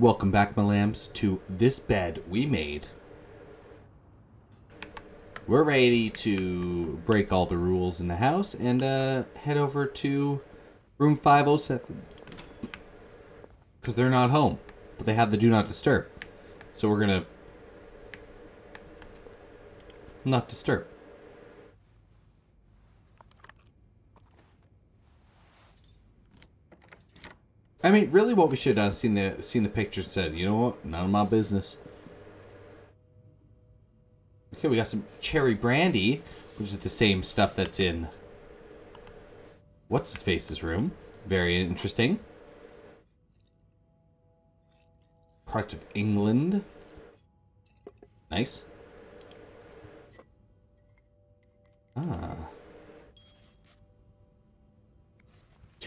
Welcome back, my lambs, to this bed we made. We're ready to break all the rules in the house and uh, head over to room 507. Because they're not home, but they have the do not disturb. So we're going to not disturb. I mean, really, what we should have seen the seen the pictures said. You know what? None of my business. Okay, we got some cherry brandy, which is the same stuff that's in. What's his face's room? Very interesting. Product of England. Nice. Ah.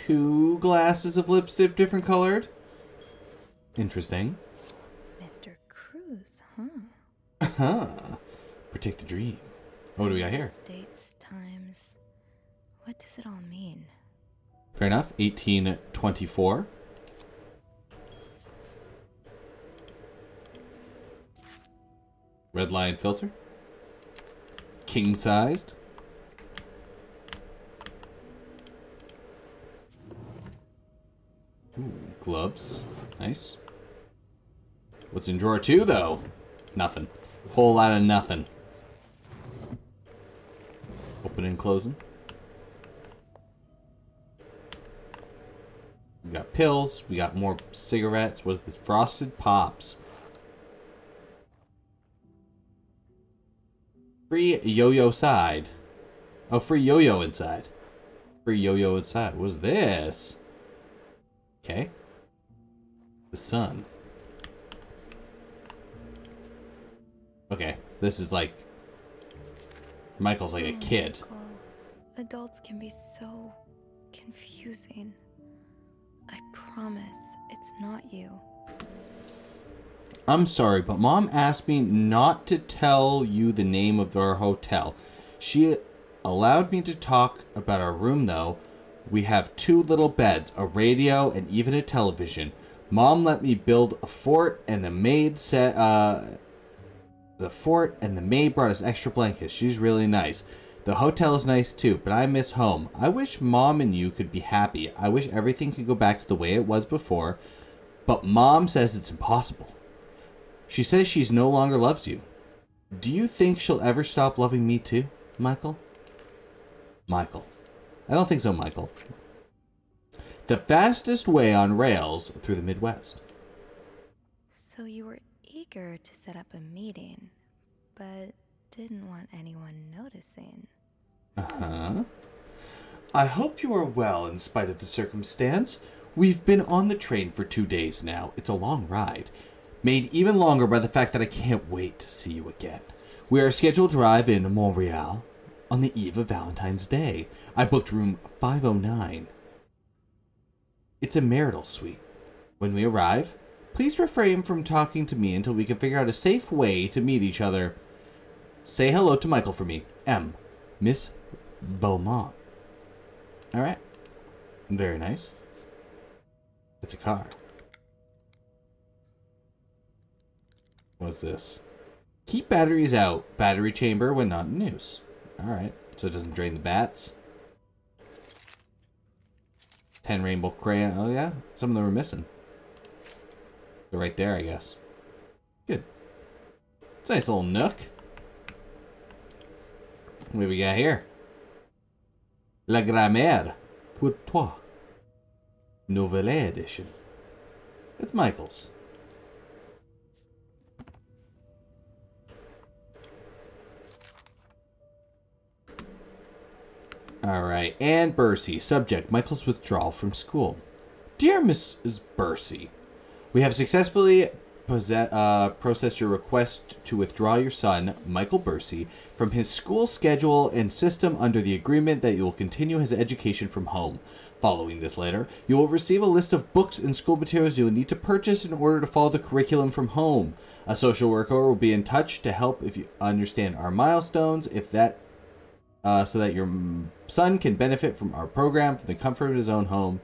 Two glasses of lipstick different colored. Interesting. Mr. Cruz, huh? Uh-huh. Protect the dream. What do we got here? States times. What does it all mean? Fair enough. 1824. Red line filter. King sized. Ooh, gloves. Nice. What's in drawer two, though? Nothing. Whole lot of nothing. Open and closing. We got pills. We got more cigarettes. What is this? Frosted Pops. Free yo-yo side. Oh, free yo-yo inside. Free yo-yo inside. What's this? Okay. The sun. Okay, this is like... Michael's like a Oh, kid. Michael, Adults can be so confusing. I promise it's not you. I'm sorry, but mom asked me not to tell you the name of our hotel. She allowed me to talk about our room, though. We have two little beds, a radio, and even a television. Mom let me build a fort, and the maid said, uh, the fort, and the maid brought us extra blankets. She's really nice. The hotel is nice too, but I miss home. I wish mom and you could be happy. I wish everything could go back to the way it was before, but mom says it's impossible. She says she's no longer loves you. Do you think she'll ever stop loving me too, Michael? Michael. I don't think so, Michael. The fastest way on rails through the Midwest. So you were eager to set up a meeting, but didn't want anyone noticing. Uh-huh. I hope you are well in spite of the circumstance. We've been on the train for two days now. It's a long ride. Made even longer by the fact that I can't wait to see you again. We are scheduled to arrive in Montreal on the eve of Valentine's Day. I booked room 509. It's a marital suite. When we arrive, please refrain from talking to me until we can figure out a safe way to meet each other. Say hello to Michael for me. M. Miss Beaumont. Alright. Very nice. It's a car. What's this? Keep batteries out. Battery chamber when not in use. Alright. So it doesn't drain the bats. 10 rainbow crayon. Oh, yeah? Some of them are missing. They're right there, I guess. Good. It's a nice little nook. What do we got here? La Grammaire pour toi. Nouvelle edition. It's Michael's. Alright, and Bercy. Subject, Michael's withdrawal from school. Dear Mrs. Bercy, we have successfully possess, uh, processed your request to withdraw your son, Michael Bercy, from his school schedule and system under the agreement that you will continue his education from home. Following this letter, you will receive a list of books and school materials you will need to purchase in order to follow the curriculum from home. A social worker will be in touch to help if you understand our milestones, if that uh, so that your son can benefit from our program from the comfort of his own home.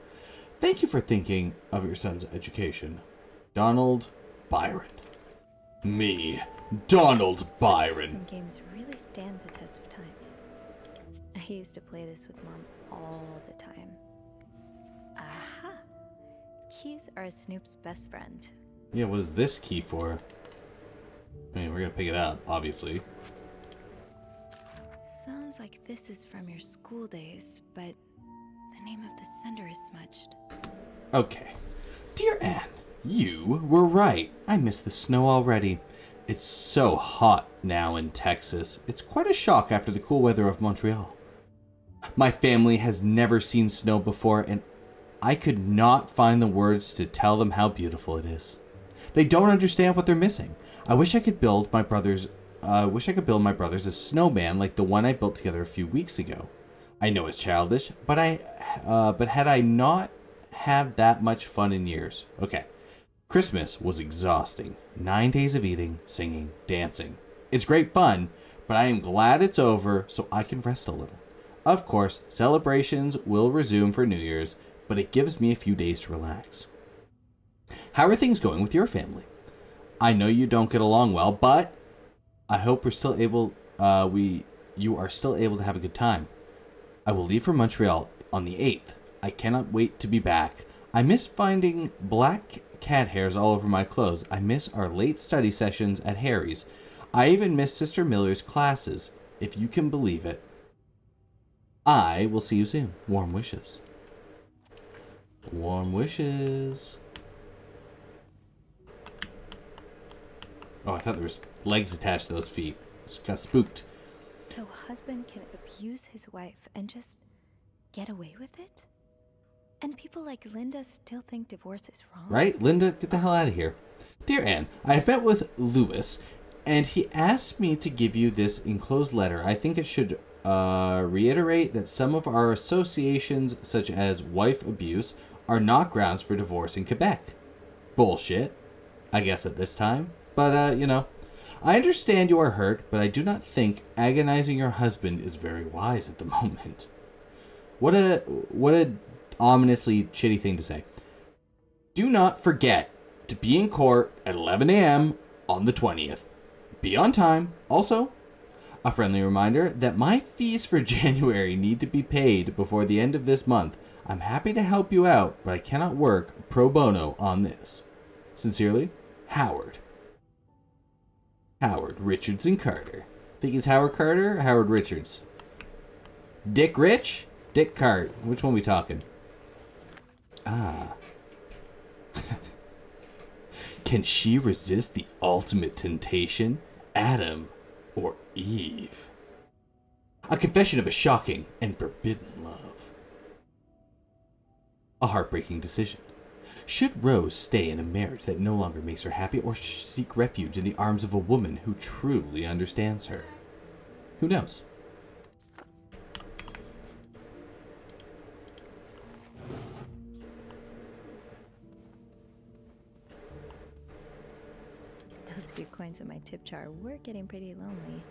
Thank you for thinking of your son's education. Donald Byron. Me, Donald Byron. Some games really stand the test of time. I used to play this with mom all the time. Aha! Keys are Snoop's best friend. Yeah, what is this key for? I mean, we're gonna pick it up, obviously. Sounds like this is from your school days, but the name of the sender is smudged. Okay. Dear Anne, you were right. I miss the snow already. It's so hot now in Texas. It's quite a shock after the cool weather of Montreal. My family has never seen snow before, and I could not find the words to tell them how beautiful it is. They don't understand what they're missing. I wish I could build my brothers. I uh, wish I could build my brothers a snowman like the one I built together a few weeks ago. I know it's childish, but I, uh, but had I not had that much fun in years. Okay, Christmas was exhausting. Nine days of eating, singing, dancing. It's great fun, but I am glad it's over so I can rest a little. Of course, celebrations will resume for New Year's, but it gives me a few days to relax. How are things going with your family? I know you don't get along well, but I hope we're still able uh, we you are still able to have a good time. I will leave for Montreal on the 8th. I cannot wait to be back. I miss finding black cat hairs all over my clothes. I miss our late study sessions at Harry's. I even miss Sister Miller's classes, if you can believe it. I will see you soon. Warm wishes. Warm wishes. Oh, I thought there was legs attached to those feet. Just got spooked. So a husband can abuse his wife and just get away with it? And people like Linda still think divorce is wrong? Right? Linda, get the hell out of here. Dear Anne, I have met with Lewis, and he asked me to give you this enclosed letter. I think it should uh, reiterate that some of our associations, such as wife abuse, are not grounds for divorce in Quebec. Bullshit, I guess at this time. But, uh, you know, I understand you are hurt, but I do not think agonizing your husband is very wise at the moment. What a what a ominously shitty thing to say. Do not forget to be in court at 11 a.m. on the 20th. Be on time. Also, a friendly reminder that my fees for January need to be paid before the end of this month. I'm happy to help you out, but I cannot work pro bono on this. Sincerely, Howard. Howard Richardson Carter. I Think it's Howard Carter or Howard Richards? Dick Rich? Dick Cart. Which one we talking? Ah. Can she resist the ultimate temptation? Adam or Eve? A confession of a shocking and forbidden love. A heartbreaking decision. Should Rose stay in a marriage that no longer makes her happy or seek refuge in the arms of a woman who truly understands her? Who knows? Those few coins in my tip jar were getting pretty lonely.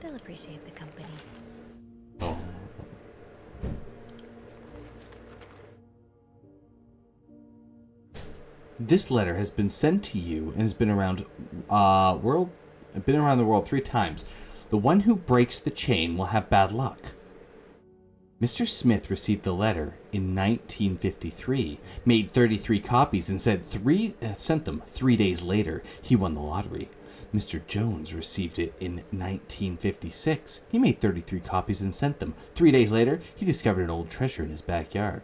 They'll appreciate the company. This letter has been sent to you and has been around uh world been around the world 3 times. The one who breaks the chain will have bad luck. Mr. Smith received the letter in 1953, made 33 copies, and said three, uh, sent them three days later. He won the lottery. Mr. Jones received it in 1956. He made 33 copies and sent them. Three days later, he discovered an old treasure in his backyard.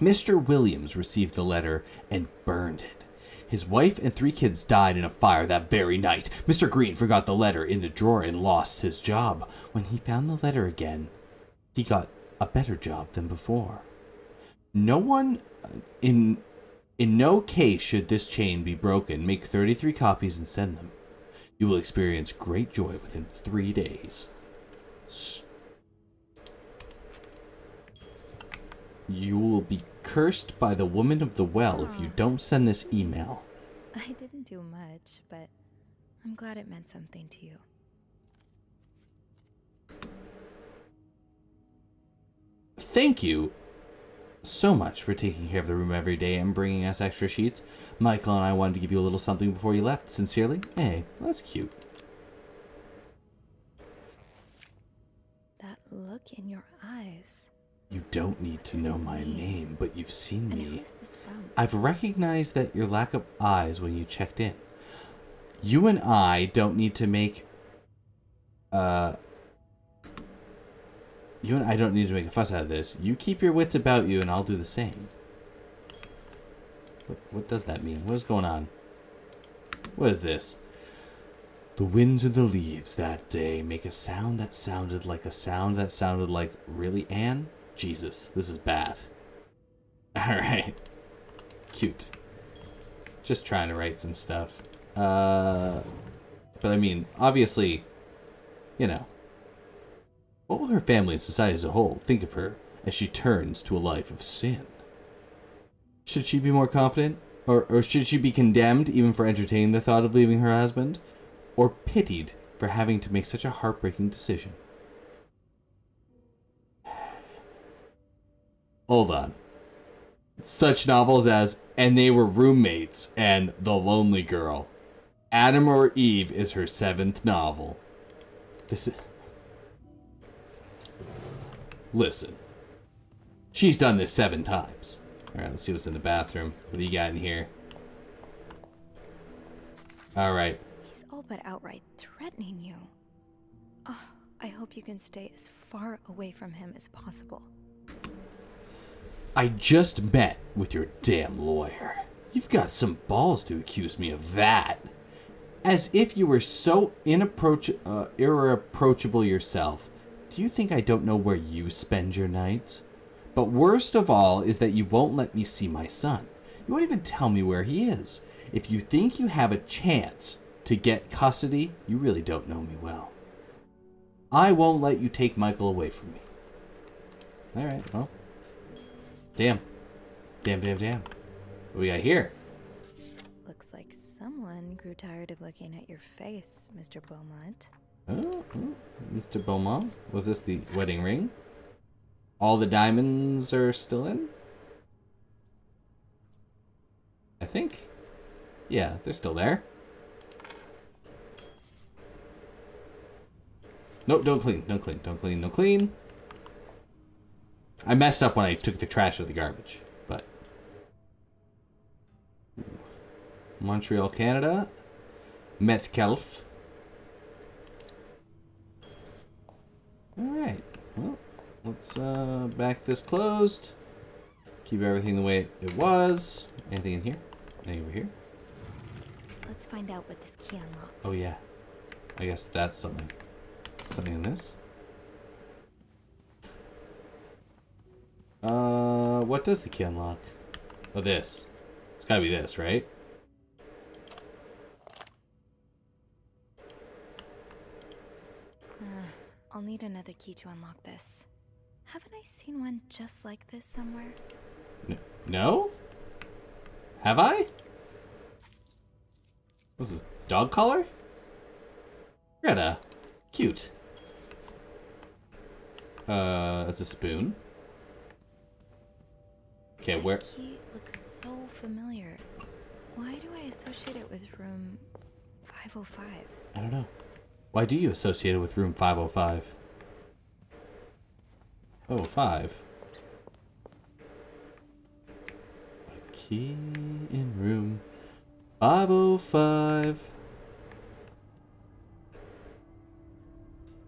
Mr. Williams received the letter and burned it. His wife and three kids died in a fire that very night. Mr. Green forgot the letter in the drawer and lost his job. When he found the letter again, he got a better job than before. No one uh, in in no case should this chain be broken. Make 33 copies and send them. You will experience great joy within 3 days. You will be cursed by the woman of the well if you don't send this email. I didn't do much, but I'm glad it meant something to you. Thank you so much for taking care of the room every day and bringing us extra sheets. Michael and I wanted to give you a little something before you left. Sincerely, hey, that's cute. That look in your eyes. You don't need to know my name, but you've seen me. who's this from? I've recognized that your lack of eyes when you checked in. You and I don't need to make uh you and I don't need to make a fuss out of this. You keep your wits about you and I'll do the same. What, what does that mean? What is going on? What is this? The winds and the leaves that day make a sound that sounded like a sound that sounded like really Anne? Jesus, this is bad. Alright. Cute. Just trying to write some stuff. Uh, but I mean, obviously, you know, what will her family and society as a whole think of her as she turns to a life of sin? Should she be more confident? Or, or should she be condemned even for entertaining the thought of leaving her husband? Or pitied for having to make such a heartbreaking decision? Hold on such novels as And They Were Roommates and The Lonely Girl. Adam or Eve is her seventh novel. This is... Listen. She's done this seven times. Alright, let's see what's in the bathroom. What do you got in here? Alright. He's all but outright threatening you. Oh, I hope you can stay as far away from him as possible. I just met with your damn lawyer. You've got some balls to accuse me of that. As if you were so inapproach- uh, irreproachable yourself. Do you think I don't know where you spend your nights? But worst of all is that you won't let me see my son. You won't even tell me where he is. If you think you have a chance to get custody, you really don't know me well. I won't let you take Michael away from me. Alright, well. Damn. Damn, damn, damn. What we got here? Looks like someone grew tired of looking at your face, Mr. Beaumont. Oh, oh, Mr. Beaumont? Was this the wedding ring? All the diamonds are still in? I think. Yeah, they're still there. Nope, don't clean, don't clean, don't clean, don't clean. I messed up when I took the trash out of the garbage, but. Montreal, Canada. Metcalf. Alright, well, let's uh, back this closed. Keep everything the way it was. Anything in here? Anything over here? Let's find out what this key unlocks. Oh yeah. I guess that's something. Something in this? Uh, what does the key unlock? Oh, this. It's gotta be this, right? Uh, I'll need another key to unlock this. Haven't I seen one just like this somewhere? N no? Have I? What's this, dog collar? Greta. Cute. Uh, that's a spoon. Okay, where... Key looks so familiar. Why do I associate it with room 505? I don't know. Why do you associate it with room 505? Oh, five. A key in room 505.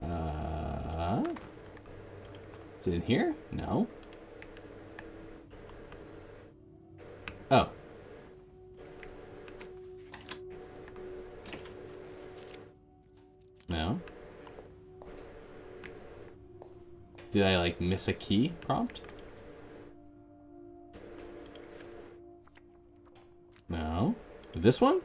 Uh, is it in here? No. Oh. No. Did I like miss a key prompt? No. This one?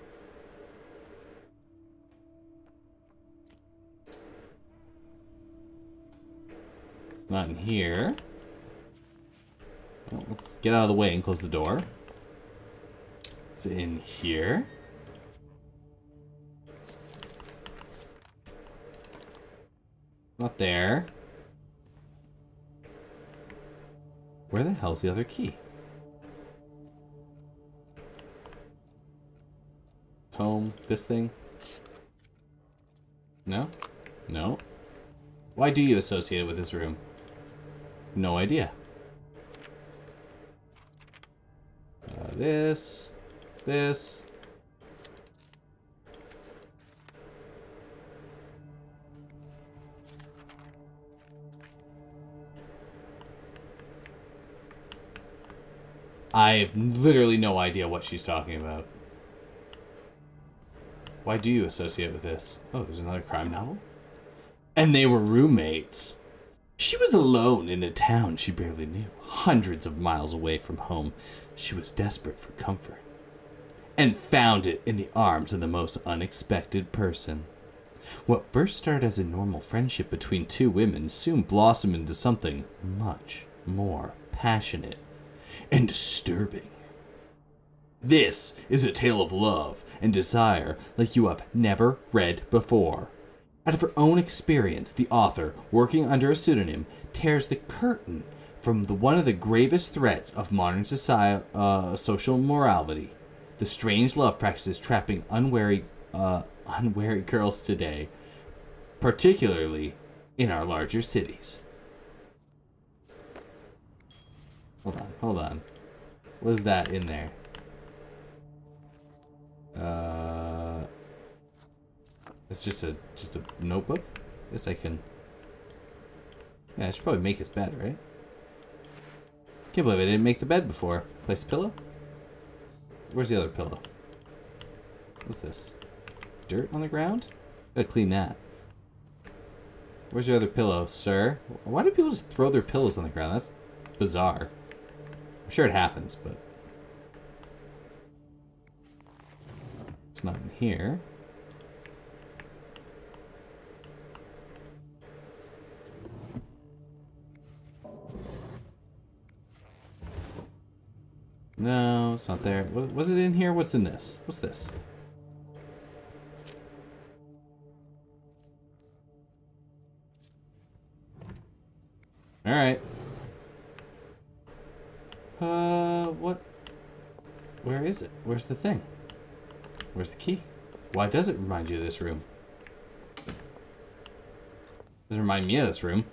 It's not in here. Well, let's get out of the way and close the door. In here. Not there. Where the hell's the other key? Home, this thing? No? No? Why do you associate it with this room? No idea. Uh, this, this. I have literally no idea what she's talking about. Why do you associate with this? Oh, there's another crime novel? And they were roommates. She was alone in a town she barely knew, hundreds of miles away from home. She was desperate for comfort. And found it in the arms of the most unexpected person. What first started as a normal friendship between two women soon blossomed into something much more passionate and disturbing. This is a tale of love and desire like you have never read before. Out of her own experience, the author, working under a pseudonym, tears the curtain from the, one of the gravest threats of modern society, uh, social morality the strange love practices trapping unwary, uh, unwary girls today, particularly in our larger cities. Hold on, hold on. What is that in there? Uh, it's just a just a notebook. I guess I can. Yeah, I should probably make this bed, right? Can't believe I didn't make the bed before. Place a pillow. Where's the other pillow? What's this? Dirt on the ground? Gotta clean that. Where's your other pillow, sir? Why do people just throw their pillows on the ground? That's bizarre. I'm sure it happens, but... It's not in here. No, it's not there. Was it in here? What's in this? What's this? Alright. Uh, what? Where is it? Where's the thing? Where's the key? Why does it remind you of this room? Does it remind me of this room?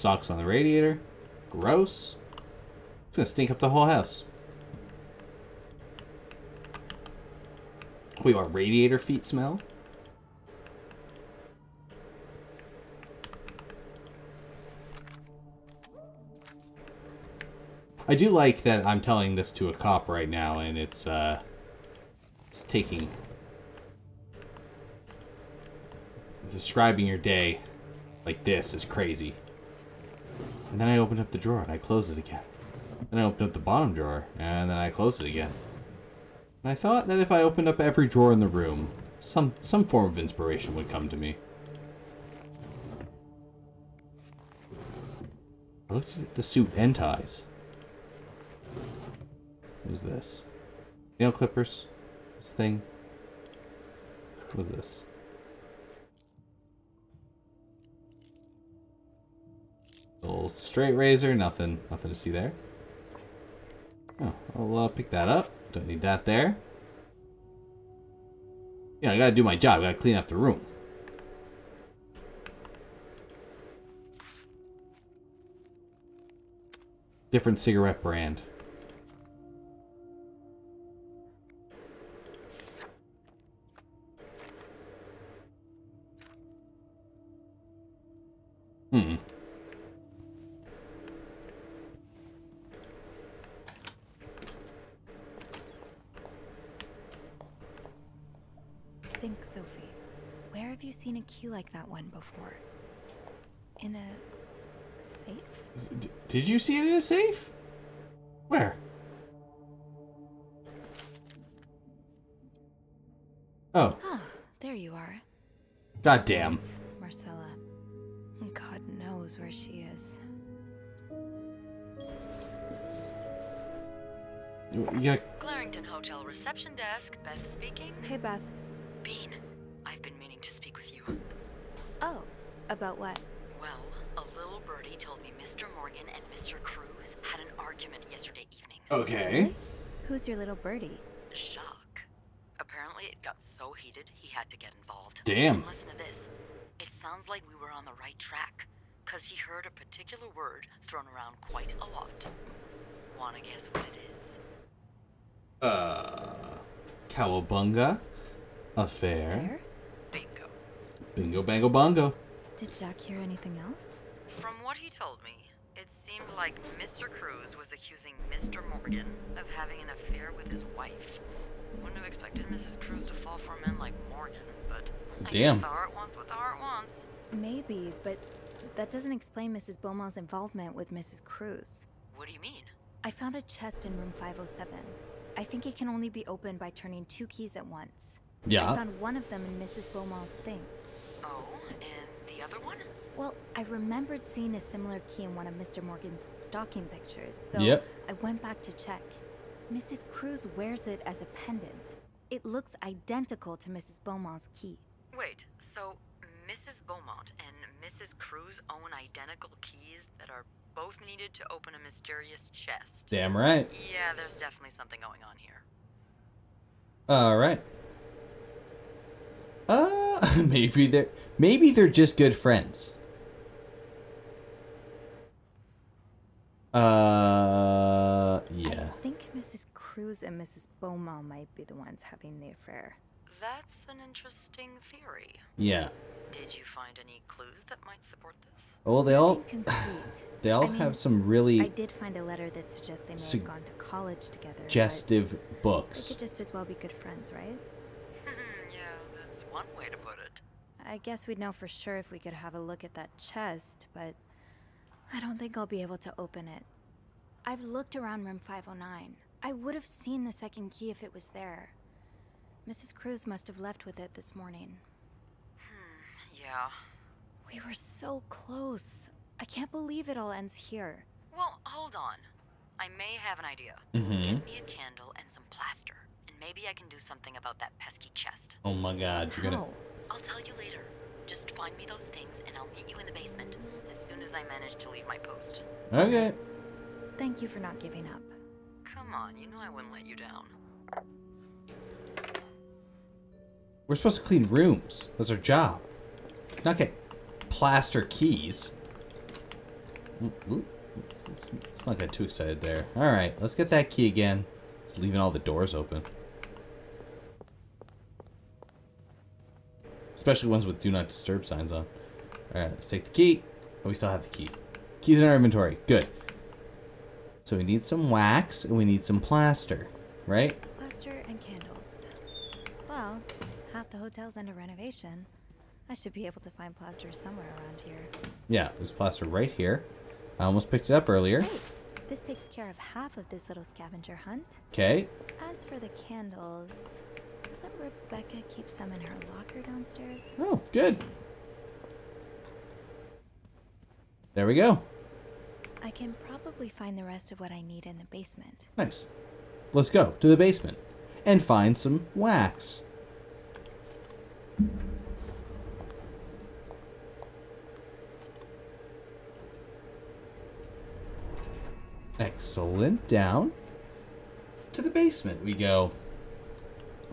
Socks on the radiator. Gross. It's gonna stink up the whole house. Wait, our radiator feet smell? I do like that I'm telling this to a cop right now, and it's, uh, it's taking, describing your day like this is crazy. And then I opened up the drawer and I closed it again. Then I opened up the bottom drawer and then I closed it again. And I thought that if I opened up every drawer in the room, some some form of inspiration would come to me. I looked at the suit and ties. What is this? Nail clippers? This thing? What is this? Little straight razor, nothing, nothing to see there. Oh, I'll uh, pick that up. Don't need that there. Yeah, I gotta do my job. I gotta clean up the room. Different cigarette brand. Hmm. You seen a key like that one before? In a safe? D did you see it in a safe? Where? Oh. Ah, there you are. God damn. Marcella. God knows where she is. Yeah. Clarington Hotel reception desk, Beth speaking. Hey, Beth. About what? Well, a little birdie told me Mr. Morgan and Mr. Cruz had an argument yesterday evening. Okay. Who's your little birdie? Jacques. Apparently, it got so heated he had to get involved. Damn. And listen to this. It sounds like we were on the right track, because he heard a particular word thrown around quite a lot. Wanna guess what it is? Uh, Cowabunga, affair, Fair? Bingo. bingo, bango, bongo. Did Jack hear anything else? From what he told me, it seemed like Mr. Cruz was accusing Mr. Morgan of having an affair with his wife. Wouldn't have expected Mrs. Cruz to fall for a man like Morgan, but Damn. guess the heart wants what the heart wants. Maybe, but that doesn't explain Mrs. Beaumont's involvement with Mrs. Cruz. What do you mean? I found a chest in room 507. I think it can only be opened by turning two keys at once. Yeah. I found one of them in Mrs. Beaumont's things. Oh, and the other one? Well, I remembered seeing a similar key in one of Mr. Morgan's stocking pictures, so Yep. I went back to check. Mrs. Cruz wears it as a pendant. It looks identical to Mrs. Beaumont's key. Wait, so Mrs. Beaumont and Mrs. Cruz own identical keys that are both needed to open a mysterious chest? Damn right. Yeah, there's definitely something going on here. All right. Uh, maybe they're maybe they're just good friends. Uh, yeah. I think Mrs. Cruz and Mrs. Beaumont might be the ones having the affair. That's an interesting theory. Yeah. Did you find any clues that might support this? Well, they all they all I mean, have some really. I really did find a letter that suggests they may have gone to college together. but suggestive They could just as well be good friends, right? Yeah, that's one way to put it. I guess we'd know for sure if we could have a look at that chest, but I don't think I'll be able to open it. I've looked around room 509. I would have seen the second key if it was there. Mrs. Cruz must have left with it this morning. Hmm, yeah. We were so close. I can't believe it all ends here. Well, hold on. I may have an idea. Mm-hmm. Get me a candle and some plaster, and maybe I can do something about that pesky chest. Oh my God, you're gonna. How? I'll tell you later. Just find me those things, and I'll meet you in the basement as soon as I manage to leave my post. Okay. Thank you for not giving up. Come on, you know I wouldn't let you down. We're supposed to clean rooms. That's our job. Not get plaster keys. Ooh, ooh, Let's, let's not get too excited there. All right, let's get that key again. Just leaving all the doors open. Especially ones with do not disturb signs on. All right, let's take the key. Oh, we still have the key. Keys in our inventory. Good. So we need some wax and we need some plaster, right? Plaster and candles. Well, half the hotel's under renovation. I should be able to find plaster somewhere around here. Yeah, there's plaster right here. I almost picked it up earlier. Great. This takes care of half of this little scavenger hunt. Okay. As for the candles, doesn't Rebecca keep them in her locker downstairs? Oh, good. There we go. I can probably find the rest of what I need in the basement. Nice. Let's go to the basement and find some wax. Excellent. Down to the basement we go.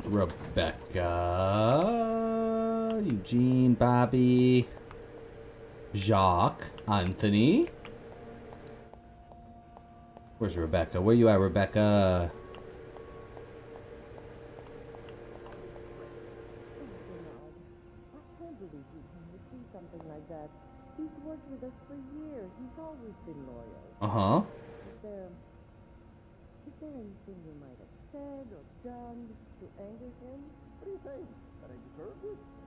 Rebecca, Eugene, Bobby, Jacques, Anthony. Where's Rebecca? Where you at, Rebecca? I can't believe he would do something like that. He's worked with us for years. He's always been loyal. Uh huh. Is there, is there anything you might have said or done to anger him? What do you think? That I deserved it? Yep. No, of course not. All I need to say is that maybe from his perspective,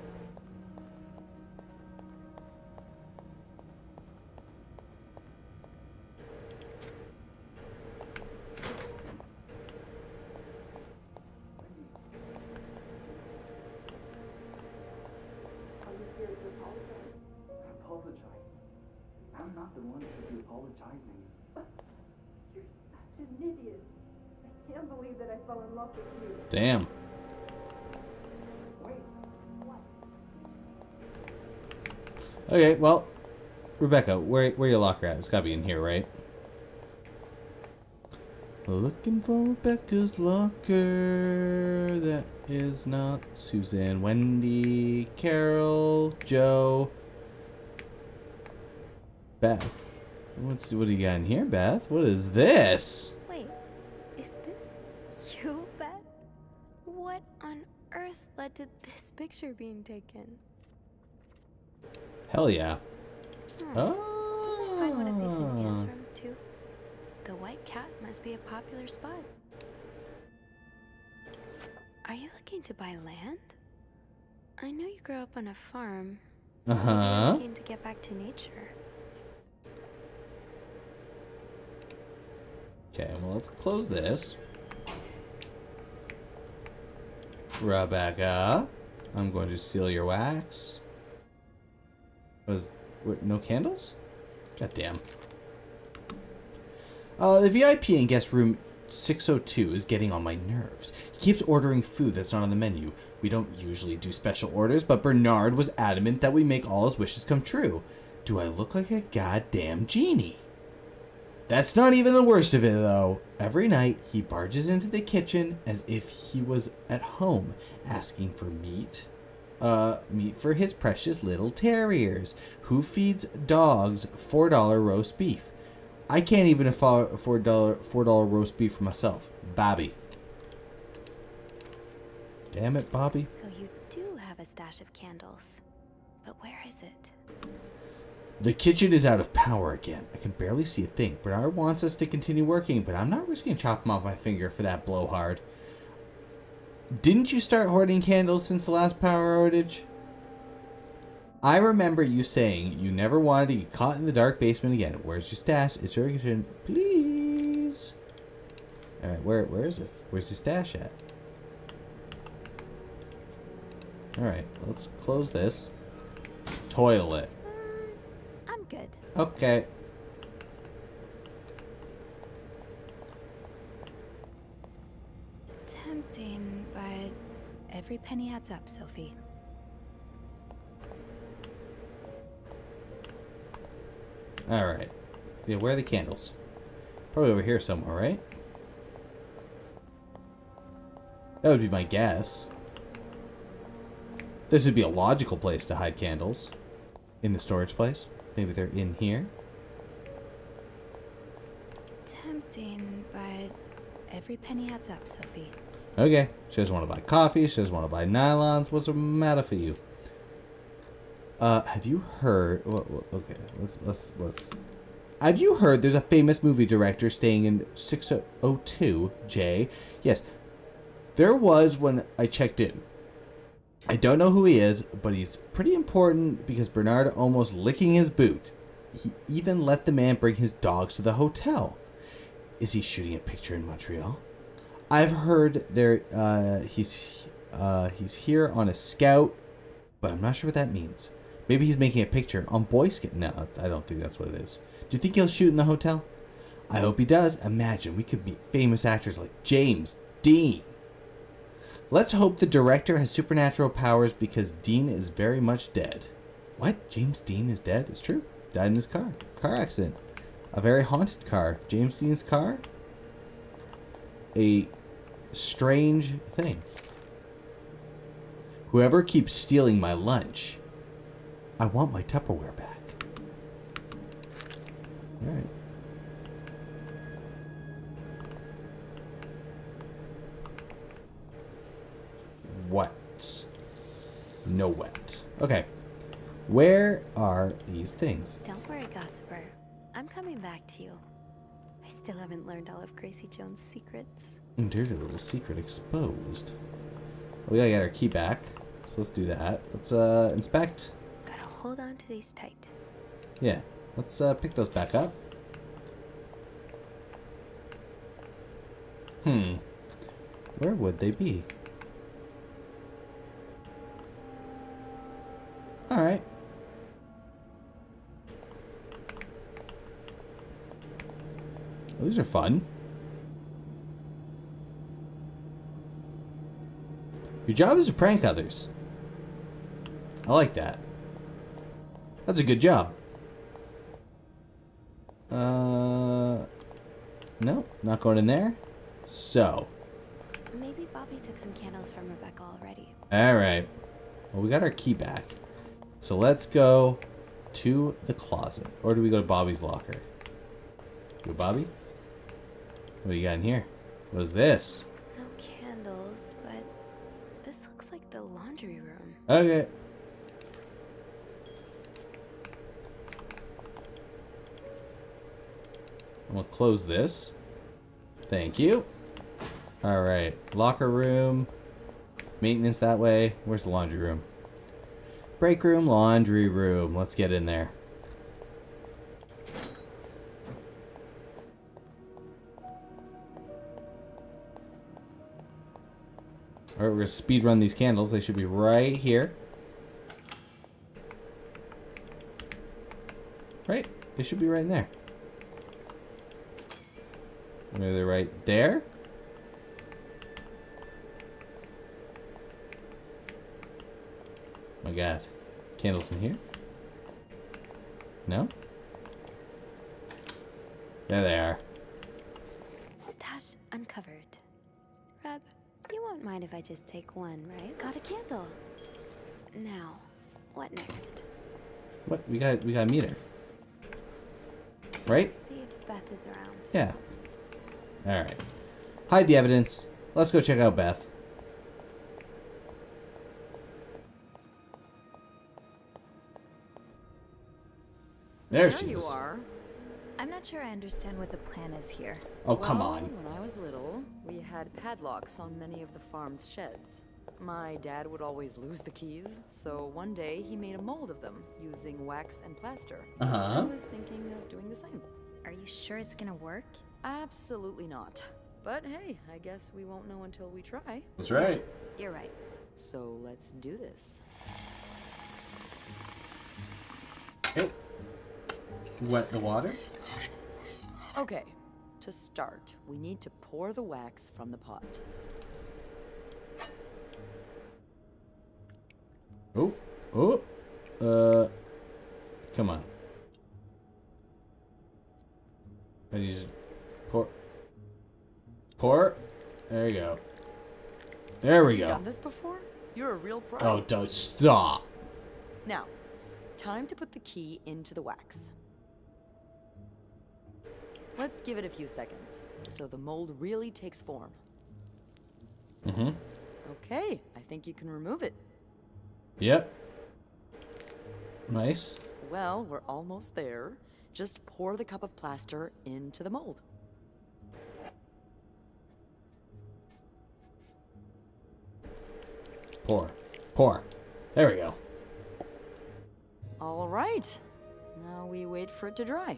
apologizing. You're such an idiot. I can't believe that I fell in love with you. Damn. Wait, Okay, well, Rebecca, where where your locker at? It's gotta be in here, right? Looking for Rebecca's locker. That is not Susan, Wendy, Carol, Joe, Beth. What's what do you got in here, Beth? What is this? Wait, is this you, Beth? What on earth led to this picture being taken? Hell yeah. Hmm. Did I find one of these in the Oh. room too? The White Cat must be a popular spot. Are you looking to buy land? I know you grew up on a farm. Uh huh. Looking to get back to nature. Okay, well, let's close this. Rebecca, I'm going to steal your wax. Was what, no candles? God damn. Uh, the VIP in guest room 602 is getting on my nerves. He keeps ordering food that's not on the menu. We don't usually do special orders, but Bernard was adamant that we make all his wishes come true. Do I look like a goddamn genie? That's not even the worst of it, though. Every night, he barges into the kitchen as if he was at home, asking for meat. Uh, meat for his precious little terriers, who feeds dogs $4 roast beef. I can't even afford $4, $4 roast beef for myself. Bobby. Damn it, Bobby. So you do have a stash of candles. But where is it? The kitchen is out of power again. I can barely see a thing. Bernard wants us to continue working, but I'm not risking chopping off my finger for that blowhard. Didn't you start hoarding candles since the last power outage? I remember you saying you never wanted to get caught in the dark basement again. Where's your stash? It's your kitchen. Please. Alright, where where is it? Where's your stash at? Alright, let's close this. Toilet. Good. Okay. Tempting, but every penny adds up, Sophie. Alright. Yeah, where are the candles? Probably over here somewhere, right? That would be my guess. This would be a logical place to hide candles. In the storage place. Maybe they're in here. Tempting, but every penny adds up, Sophie. Okay. She doesn't want to buy coffee. She doesn't want to buy nylons. What's the matter for you? Uh, have you heard? Well, well, okay, let's let's let's. Have you heard? There's a famous movie director staying in 602 J. Yes, there was when I checked in. I don't know who he is, but he's pretty important because Bernard almost licking his boots. He even let the man bring his dogs to the hotel. Is he shooting a picture in Montreal? I've heard there uh, he's uh, he's here on a scout, but I'm not sure what that means. Maybe he's making a picture on Boy Scout. No, I don't think that's what it is. Do you think he'll shoot in the hotel? I hope he does. Imagine we could meet famous actors like James Dean. Let's hope the director has supernatural powers because Dean is very much dead. What? James Dean is dead? It's true. Died in his car. Car accident. A very haunted car. James Dean's car? A strange thing. Whoever keeps stealing my lunch, I want my Tupperware back. Alright. What? No wet. Okay. Where are these things? Don't worry, Gossiper. I'm coming back to you. I still haven't learned all of Gracie Jones' secrets. Dirty little secret exposed. We gotta get our key back. So let's do that. Let's uh inspect. Gotta hold on to these tight. Yeah. Let's uh pick those back up. Hmm. Where would they be? Alright. these are fun. Your job is to prank others. I like that. That's a good job. Uh, no, not going in there. So, Maybe Bobby took some candles from Rebecca already. all right. Well, we got our key back. So let's go to the closet, or do we go to Bobby's locker? Go, Bobby. What do you got in here? What is this? No candles, but this looks like the laundry room. Okay. I'm gonna close this. Thank you. All right, locker room, maintenance that way. Where's the laundry room? Break room, laundry room. Let's get in there. All right, we're gonna speed run these candles. They should be right here. Right? They should be right in there. Maybe they're right there. My God, candles in here? No. There they are. Stash uncovered. Reb, you won't mind if I just take one, right? Got a candle. Now, what next? What? We got we got a meter. Right? See if Beth is around. Yeah. All right. Hide the evidence. Let's go check out Beth. There, she you is. are. I'm not sure I understand what the plan is here. Oh, come on. When I was little, we had padlocks on many of the farm's sheds. My dad would always lose the keys, so one day he made a mold of them using wax and plaster. Uh-huh. I was thinking of doing the same. Are you sure it's gonna work? Absolutely not. But hey, I guess we won't know until we try. That's right. You're right. So let's do this. Okay. Wet the water. Okay, to start, we need to pour the wax from the pot. Oh, oh, uh, come on. I need to pour, pour. There you go. There we You go. done this before? You're a real pro. Oh, don't stop. Now, time to put the key into the wax. Let's give it a few seconds, so the mold really takes form. Mm-hmm. Okay, I think you can remove it. Yep. Nice. Well, we're almost there. Just pour the cup of plaster into the mold. Pour. Pour. There we go. All right. Now we wait for it to dry.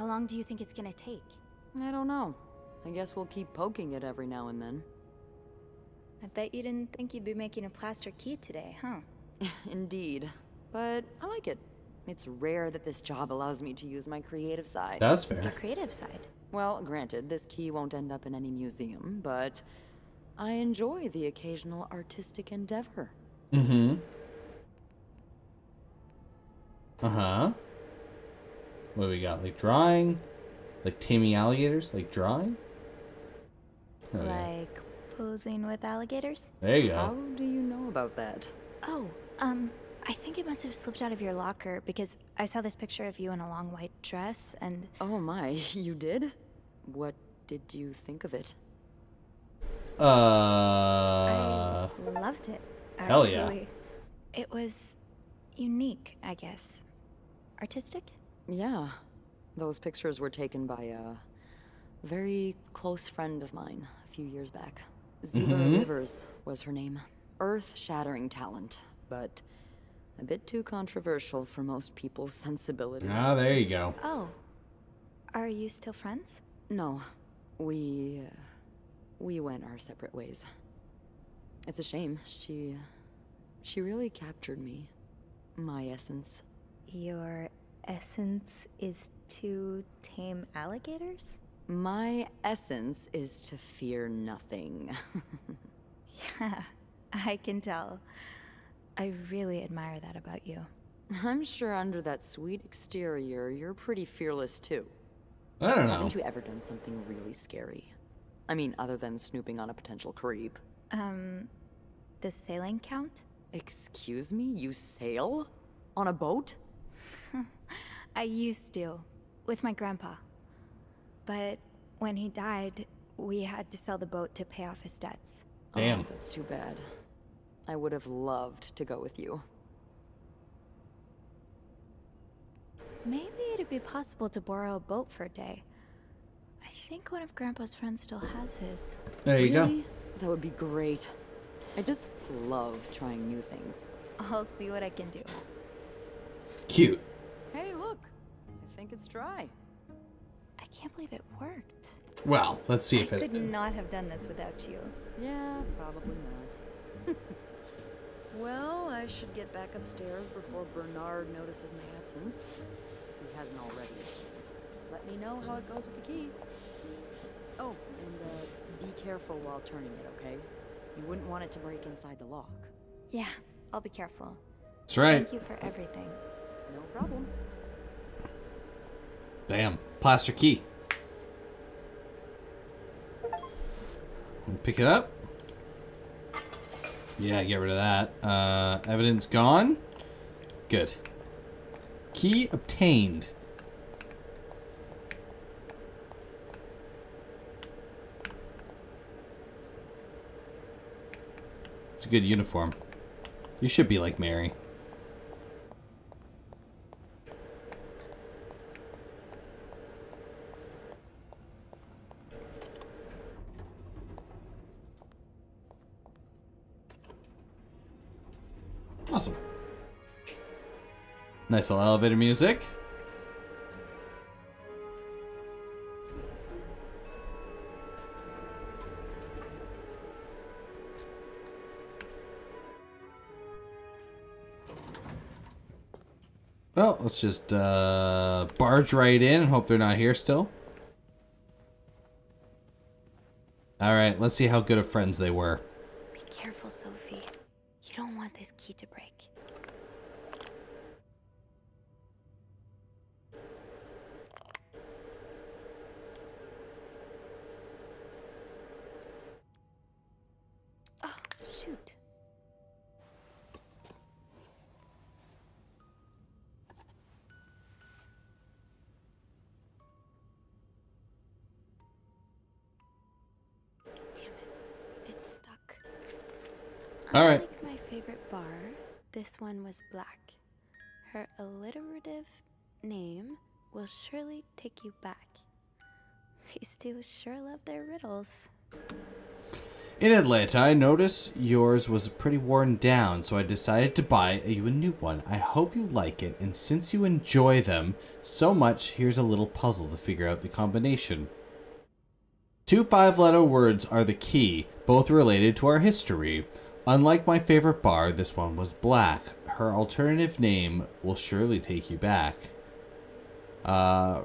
How long do you think it's gonna take? I don't know. I guess we'll keep poking it every now and then. I bet you didn't think you'd be making a plaster key today, huh? Indeed. But I like it. It's rare that this job allows me to use my creative side. That's fair. Your fair. creative side. Well, granted, this key won't end up in any museum, but I enjoy the occasional artistic endeavor. Mm-hmm. Uh-huh. What do we got? Like drawing? Like taming alligators? Like drawing? Oh, yeah. Like posing with alligators? There you go. How do you know about that? Oh, um, I think it must have slipped out of your locker because I saw this picture of you in a long white dress and Oh my, you did? What did you think of it? Uh, I loved it. hell Actually. yeah. It was unique, I guess. Artistic? Yeah. Those pictures were taken by a very close friend of mine a few years back. Ziva Mhm. Rivers was her name. Earth shattering talent, but a bit too controversial for most people's sensibilities. ah, there you go. Oh. Are you still friends? No, we. Uh, we went our separate ways. It's a shame. She. She really captured me. My essence. Your essence is to tame alligators? My essence is to fear nothing. Yeah, I can tell. I really admire that about you. I'm sure under that sweet exterior, you're pretty fearless too. I don't know. Haven't you ever done something really scary? I mean, other than snooping on a potential creep. Um, does sailing count? Excuse me? You sail? On a boat? I used to, with my grandpa. But when he died, we had to sell the boat to pay off his debts. Damn. Oh, that's too bad. I would have loved to go with you. Maybe it'd be possible to borrow a boat for a day. I think one of Grandpa's friends still has his. There you go. That would be great. I just love trying new things. I'll see what I can do. Cute. Hey, look. I think it's dry. I can't believe it worked. Well, let's see I if it. could not have done this without you. Yeah, probably not. well, I should get back upstairs before Bernard notices my absence. If he hasn't already. Let me know how it goes with the key. Oh, and uh, be careful while turning it, okay? You wouldn't want it to break inside the lock. Yeah, I'll be careful. That's right. Thank you for everything. No problem. Damn. Plaster key. Pick it up. Yeah, get rid of that. Uh, evidence gone. Good. Key obtained. It's a good uniform. You should be like Mary. Nice little elevator music. Well, let's just uh, barge right in and hope they're not here still. All right, let's see how good of friends they were. Be careful, Sophie. You don't want this key to break. Black. Her alliterative name will surely take you back. These two sure love their riddles. In Atlanta, I noticed yours was pretty worn down, so I decided to buy you a new one. I hope you like it, and since you enjoy them so much, here's a little puzzle to figure out the combination. Two five letter words are the key, both related to our history. Unlike my favorite bar, this one was black. Her alternative name will surely take you back. Uh,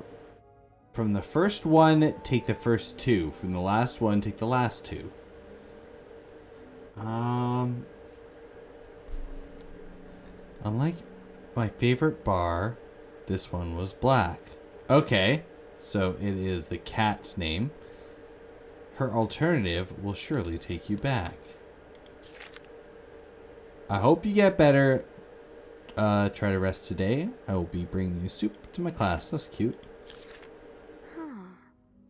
from the first one, take the first two. From the last one, take the last two. Um, unlike my favorite bar, this one was black. Okay, so it is the cat's name. Her alternative will surely take you back. I hope you get better. Uh, try to rest today. I will be bringing you soup to my class. That's cute. Huh.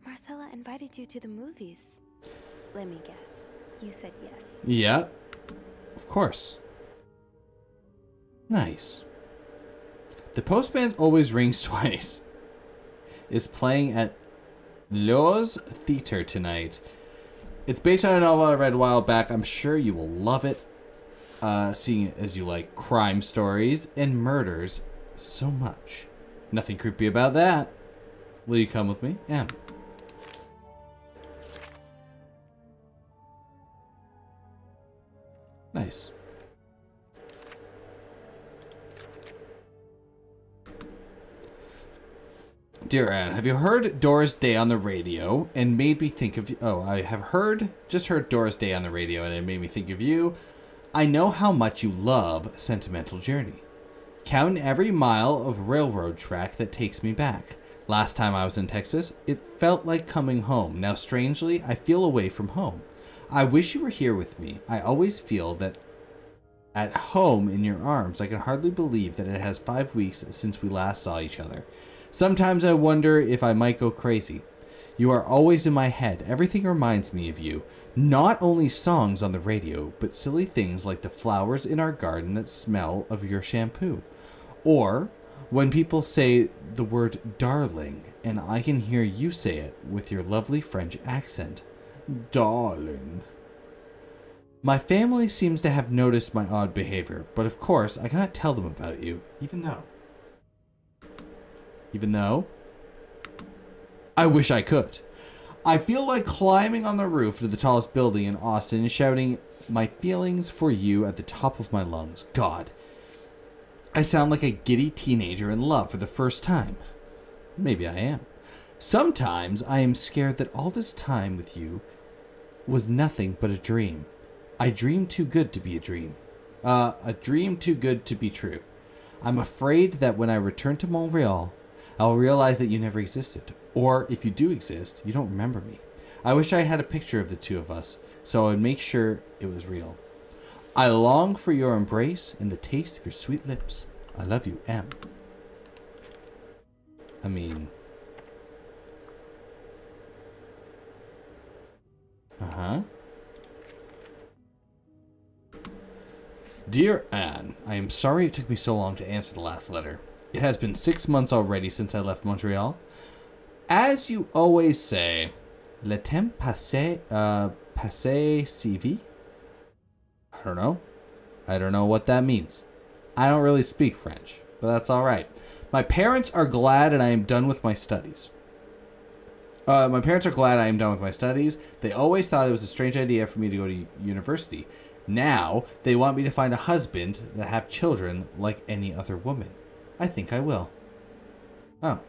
Marcella invited you to the movies. Let me guess. You said yes. Yeah, of course. Nice. The postman always rings twice. Is playing at Loew's Theater tonight. It's based on a novel I read a while back. I'm sure you will love it. Uh, seeing it as you like crime stories and murders so much. Nothing creepy about that. Will you come with me? Yeah. Nice. Dear Anne, have you heard Doris Day on the radio and made me think of you? Oh, I have heard, just heard Doris Day on the radio and it made me think of you. I know how much you love Sentimental Journey. Count every mile of railroad track that takes me back. Last time I was in Texas, it felt like coming home. Now, strangely, I feel away from home. I wish you were here with me. I always feel that at home in your arms. I can hardly believe that it has five weeks since we last saw each other. Sometimes I wonder if I might go crazy. You are always in my head. Everything reminds me of you. Not only songs on the radio, but silly things like the flowers in our garden that smell of your shampoo. Or when people say the word darling, and I can hear you say it with your lovely French accent. Darling. My family seems to have noticed my odd behavior, but of course I cannot tell them about you, even though. Even though. I wish I could. I feel like climbing on the roof of the tallest building in Austin and shouting my feelings for you at the top of my lungs. God. I sound like a giddy teenager in love for the first time. Maybe I am. Sometimes I am scared that all this time with you was nothing but a dream. I dream too good to be a dream. Uh, a dream too good to be true. I'm afraid that when I return to Montreal, I'll realize that you never existed. Or if you do exist, you don't remember me. I wish I had a picture of the two of us, so I would make sure it was real. I long for your embrace and the taste of your sweet lips. I love you, M. I mean. Uh huh. Dear Anne, I am sorry it took me so long to answer the last letter. It has been six months already since I left Montreal. As you always say, le temps passe, uh, passe si vite? I don't know. I don't know what that means. I don't really speak French, but that's alright. My parents are glad and I am done with my studies. Uh, my parents are glad I am done with my studies. They always thought it was a strange idea for me to go to university. Now they want me to find a husband that have children like any other woman. I think I will. Oh.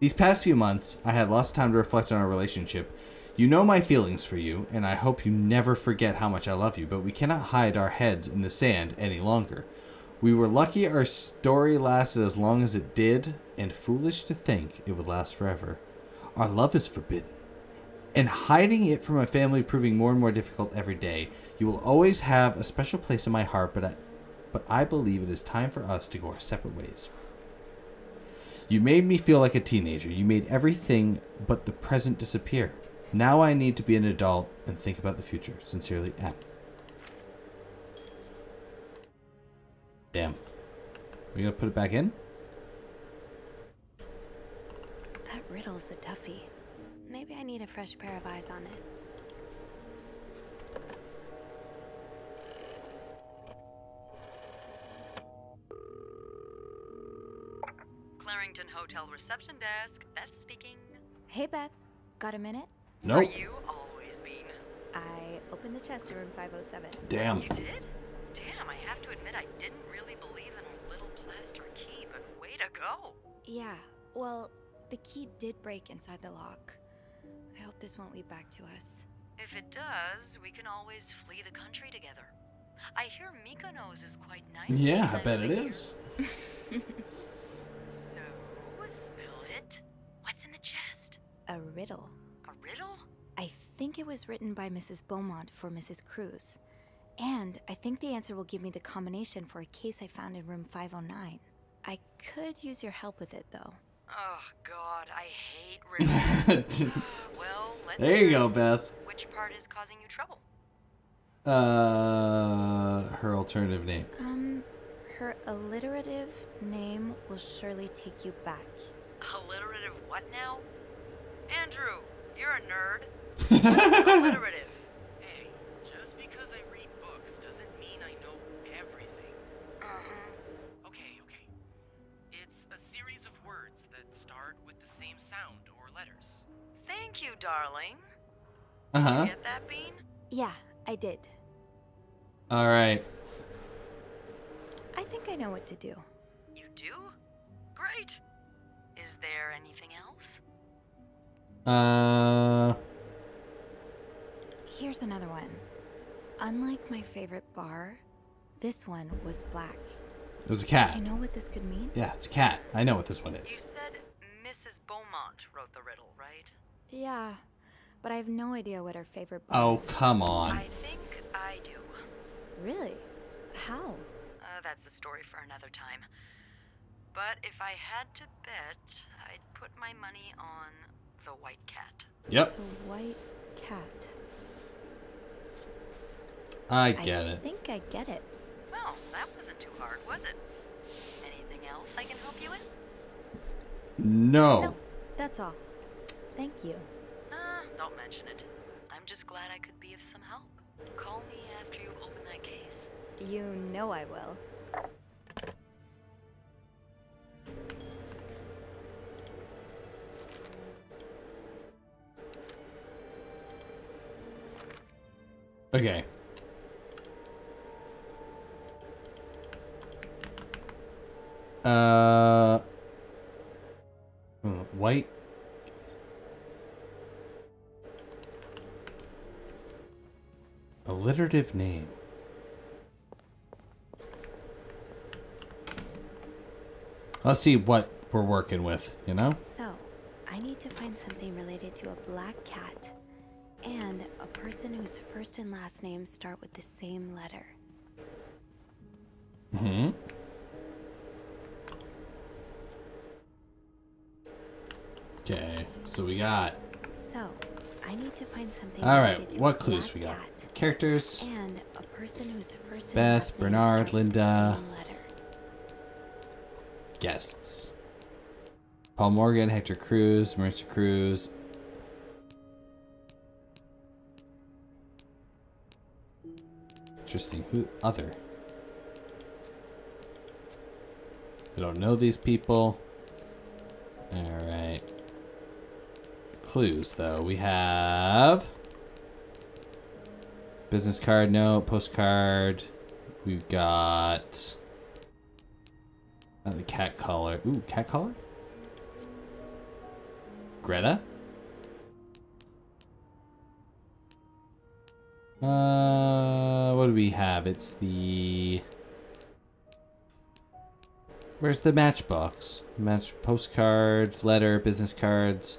These past few months, I had lots of time to reflect on our relationship. You know my feelings for you, and I hope you never forget how much I love you, but we cannot hide our heads in the sand any longer. We were lucky our story lasted as long as it did, and foolish to think it would last forever. Our love is forbidden. And hiding it from my family proving more and more difficult every day, you will always have a special place in my heart, but I, but I believe it is time for us to go our separate ways. You made me feel like a teenager. You made everything but the present disappear. Now I need to be an adult and think about the future. Sincerely, M. Damn. Are We gonna put it back in? That riddle's a toughie. Maybe I need a fresh pair of eyes on it. Clarington Hotel reception desk. Beth speaking. Hey, Beth. Got a minute? Nope. Where you always been. I opened the chest in room 507. Damn. You did? Damn, I have to admit I didn't really believe in a little plaster key, but way to go. Yeah, well, the key did break inside the lock. I hope this won't lead back to us. If it does, we can always flee the country together. I hear Mykonos is quite nice. Yeah, I bet of it year. is. A riddle. A riddle? I think it was written by Mrs. Beaumont for Mrs. Cruz. And I think the answer will give me the combination for a case I found in room 509. I could use your help with it, though. Oh, God, I hate riddles. well, let's there you go. Beth. Which part is causing you trouble? Uh, her alternative name. Um, her alliterative name will surely take you back. Alliterative what now? Andrew, you're a nerd. Alliterative. Hey, just because I read books doesn't mean I know everything. Uh-huh. Okay, okay. It's a series of words that start with the same sound or letters. Thank you, darling. Uh Did huh. you get that, Bean? Yeah, I did. All right. I think I know what to do. You do? Great. Is Is there anything else? Uh, Here's another one. Unlike my favorite bar, this one was black. it was a Do cat. you know what this could mean? Yeah, it's a cat. I know what this one is. You said Mrs. Beaumont wrote the riddle, right? Yeah, but I have no idea what her favorite bar Oh, come on. I think I do. Really? How? Uh, that's a story for another time. But if I had to bet, I'd put my money on the white cat. Yep, The white cat. I get I it. I think I get it. Well, that wasn't too hard, was it? Anything else I can help you with? No. No, that's all. Thank you. Ah, don't mention it. I'm just glad I could be of some help. Call me after you've opened that case. You know I will. Okay. Uh. hmm, White. Alliterative name. Let's see what we're working with, you know? So, I need to find something related to a black cat and a person whose first and last names start with the same letter. Hmm. Okay, so we got. So, I need to find something All related what clues we got? cat Characters. and a person whose first and Beth, Bernard, Linda. guests. Paul Morgan, Hector Cruz, Marissa Cruz. Interesting. Who other? I don't know these people. Alright. Clues though. We have business card note, postcard. We've got not the cat collar. Ooh, cat collar? Greta? Uh, what do we have? It's the. Where's the matchbox? Match postcard, letter, business cards,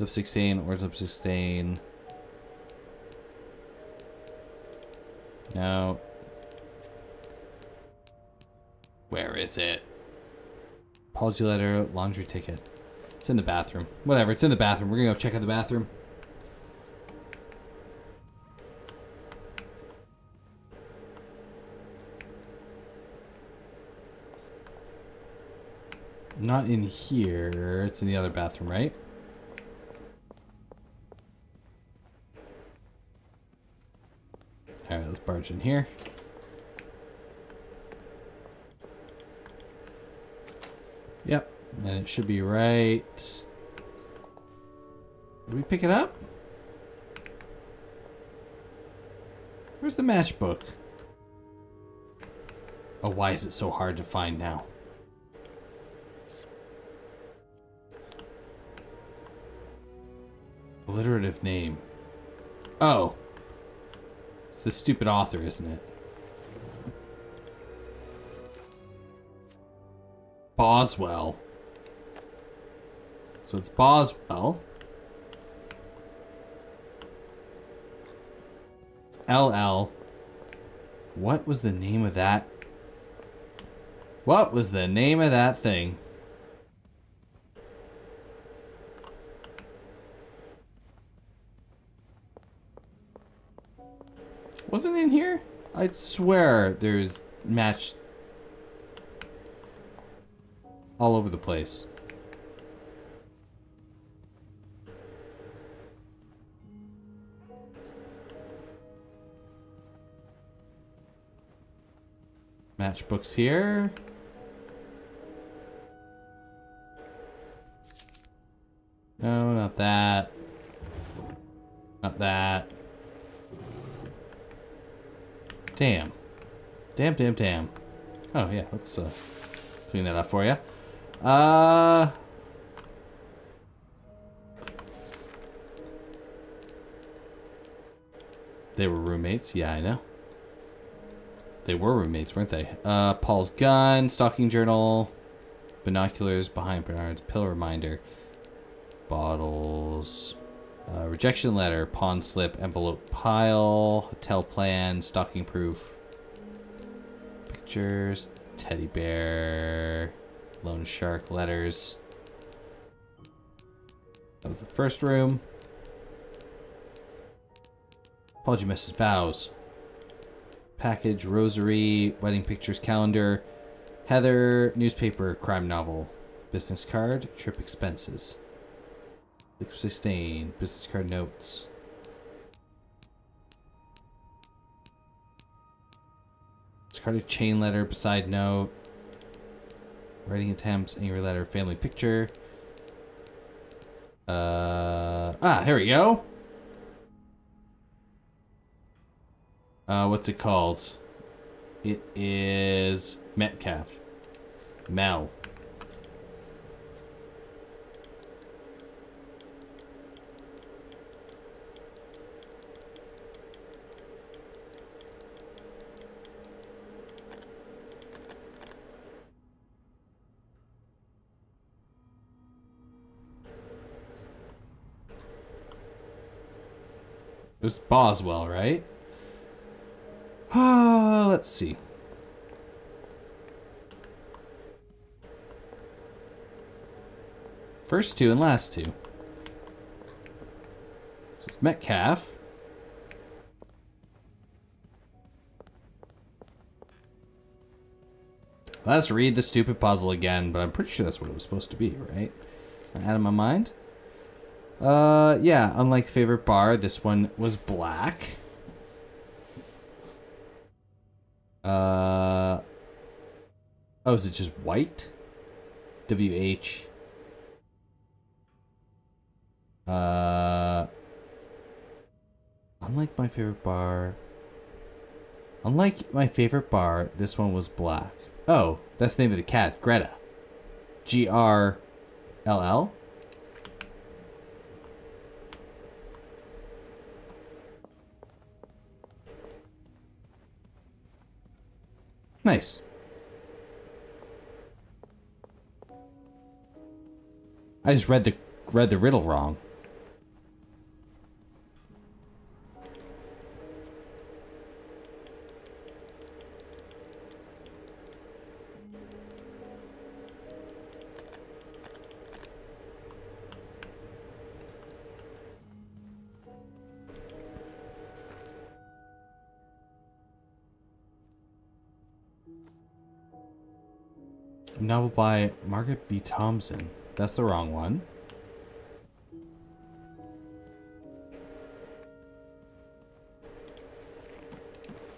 lipstick stain, orange lipstick stain. No. Where is it? Apology letter, laundry ticket. It's in the bathroom. Whatever, it's in the bathroom. We're gonna go check out the bathroom. Not in here. It's in the other bathroom, right? Alright, let's barge in here. Yep, and it should be right. Did we pick it up? Where's the matchbook? Oh, why is it so hard to find now? Alliterative name. Oh. It's the stupid author, isn't it? Boswell. So it's Boswell. LL. What was the name of that? What was the name of that thing? Wasn't in here? I swear there's match all over the place. Matchbooks here. No, not that. Damn. Oh, yeah, let's uh, clean that up for you. Uh... They were roommates? Yeah, I know. They were roommates, weren't they? Uh, Paul's gun, stalking journal, binoculars behind Bernard's pill reminder, bottles, uh, rejection letter, pawn slip, envelope pile, hotel plan, stalking proof, pictures, teddy bear, loan shark letters. That was the first room. Apology message vows. Package, rosary, wedding pictures, calendar, Heather, newspaper, crime novel, business card, trip expenses. Liquid stain, business card notes. Discarded chain letter, beside note. Writing attempts, angry letter, family picture. Uh, ah, here we go. Uh, what's it called? It is Metcalf. Mel. It was Boswell, right? Ah, let's see. First two and last two. This is Metcalf. Let's read the stupid puzzle again, but I'm pretty sure that's what it was supposed to be, right? Out of my mind. Uh, yeah, unlike favorite bar, this one was black. Uh, oh, is it just white? WH. Uh, unlike my favorite bar. Unlike my favorite bar, this one was black. Oh, that's the name of the cat, Greta. G R L L. Nice. I just read the read the riddle wrong. By Margaret B. Thompson. That's the wrong one.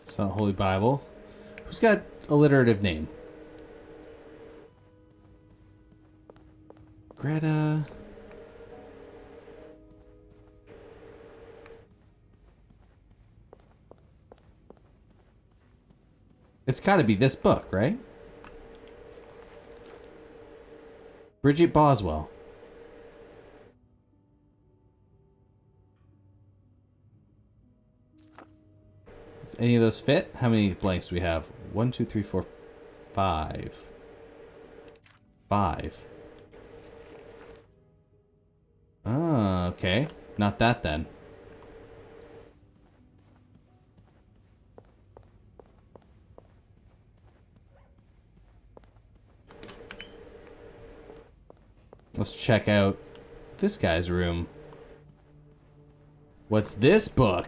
It's not Holy Bible. Who's got alliterative name? Greta. It's got to be this book, right? Bridget Boswell. Does any of those fit? How many blanks do we have? One, two, three, four, five. Five. Ah, okay. Not that then. Let's check out this guy's room. What's this book?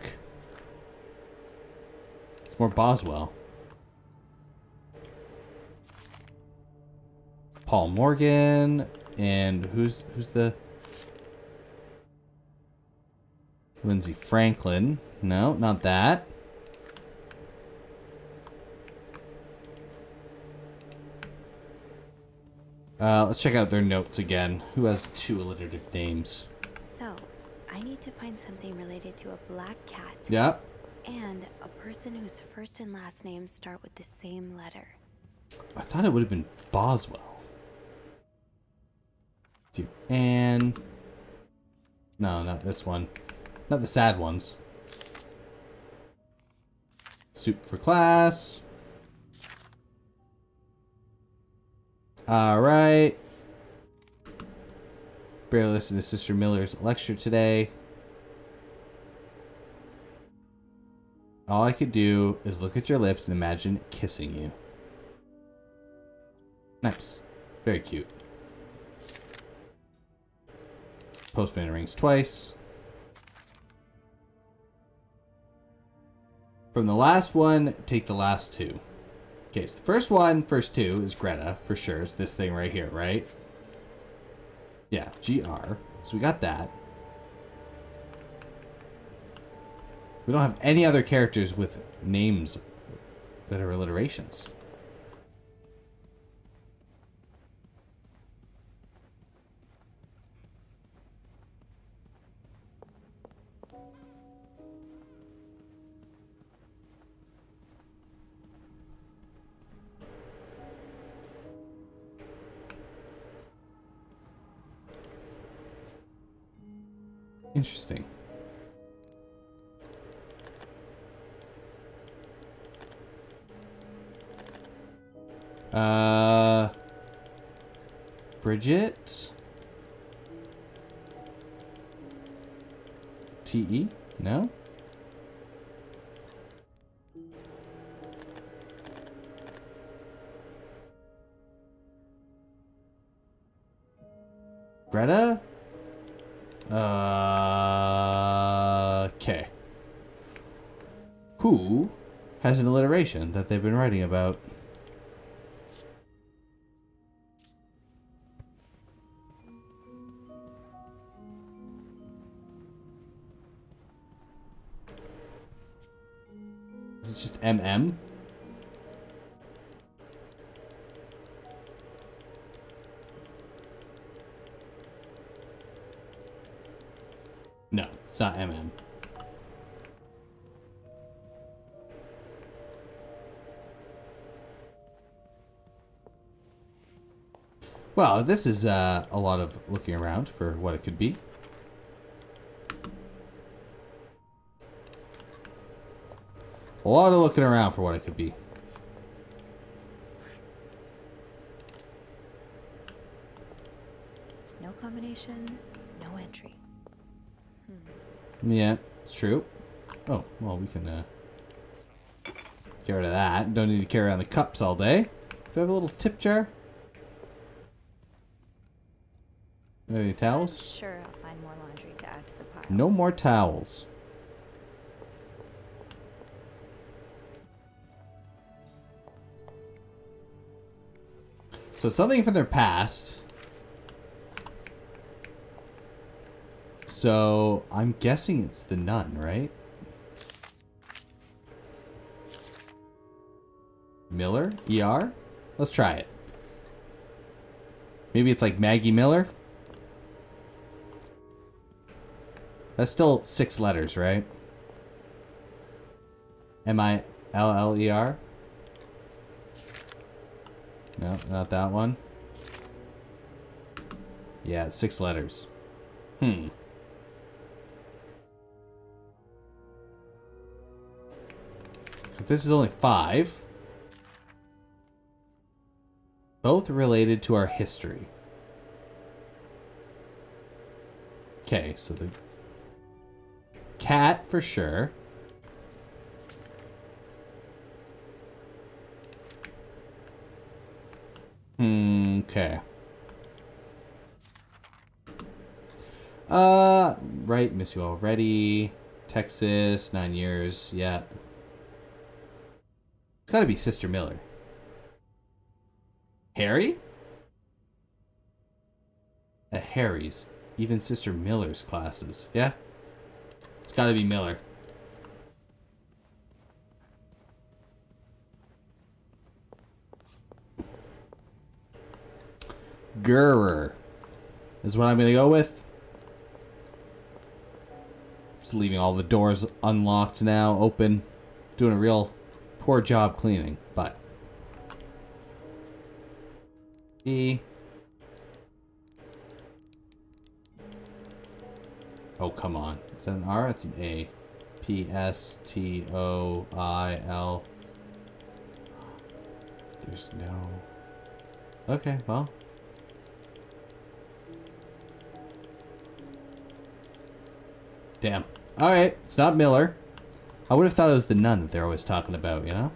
It's more Boswell. Paul Morgan and who's who's the Lindsay Franklin. No, not that. Uh, let's check out their notes again. Who has two alliterative names? So, I need to find something related to a black cat. Yep. And a person whose first and last names start with the same letter. I thought it would have been Boswell. Do and no, not this one. Not the sad ones. soup for class. All right. Barely listened to Sister Miller's lecture today. All I could do is look at your lips and imagine kissing you. Nice. Very cute. Postman rings twice. From the last one, take the last two. Okay, so the first one, first two, is Greta, for sure. It's this thing right here, right? Yeah, GR. So we got that. We don't have any other characters with names that are alliterations. Interesting. Uh, Bridget. T E? No. Has an alliteration that they've been writing about? This is uh, a lot of looking around for what it could be. A lot of looking around for what it could be. No combination, no entry. Yeah, it's true. Oh, well, we can uh, get rid of that. Don't need to carry around the cups all day. Do I have a little tip jar? Any towels? Sure, I'll find more laundry to add to the pile. No more towels. So something from their past. So I'm guessing it's the nun, right? Miller? ER? Let's try it. Maybe it's like Maggie Miller? That's still six letters, right? M I L L E R? No, not that one. Yeah, six letters. Hmm. If this is only five. Both related to our history. Okay, so the cat for sure. Okay. Uh, right, miss you already. Texas, nine years, yeah. It's gotta be Sister Miller. Harry? At Harry's. Even Sister Miller's classes. Yeah? It's gotta be Miller. Gurrer is what I'm gonna go with. Just leaving all the doors unlocked now, open. Doing a real poor job cleaning, but. E. Oh, come on. Is that an R? It's an A. P S T O I L. There's no. Okay, well. Damn. Alright, it's not Miller. I would have thought it was the nun that they're always talking about, you know?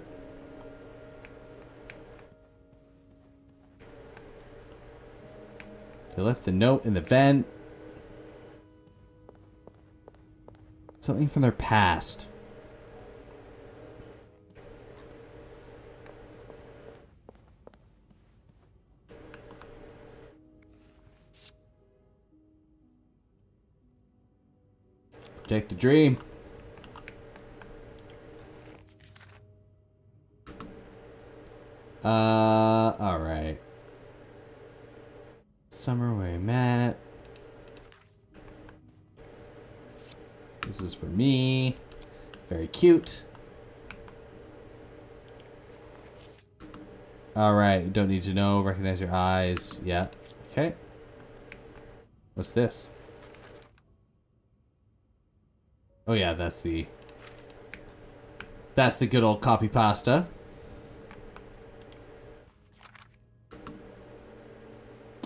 They left the note in the vent. Something from their past. Protect the dream. Uh, alright. Summer where I'm at. This is for me. Very cute. Alright, don't need to know. Recognize your eyes. Yeah. Okay. What's this? Oh yeah, that's the... That's the good old copy pasta.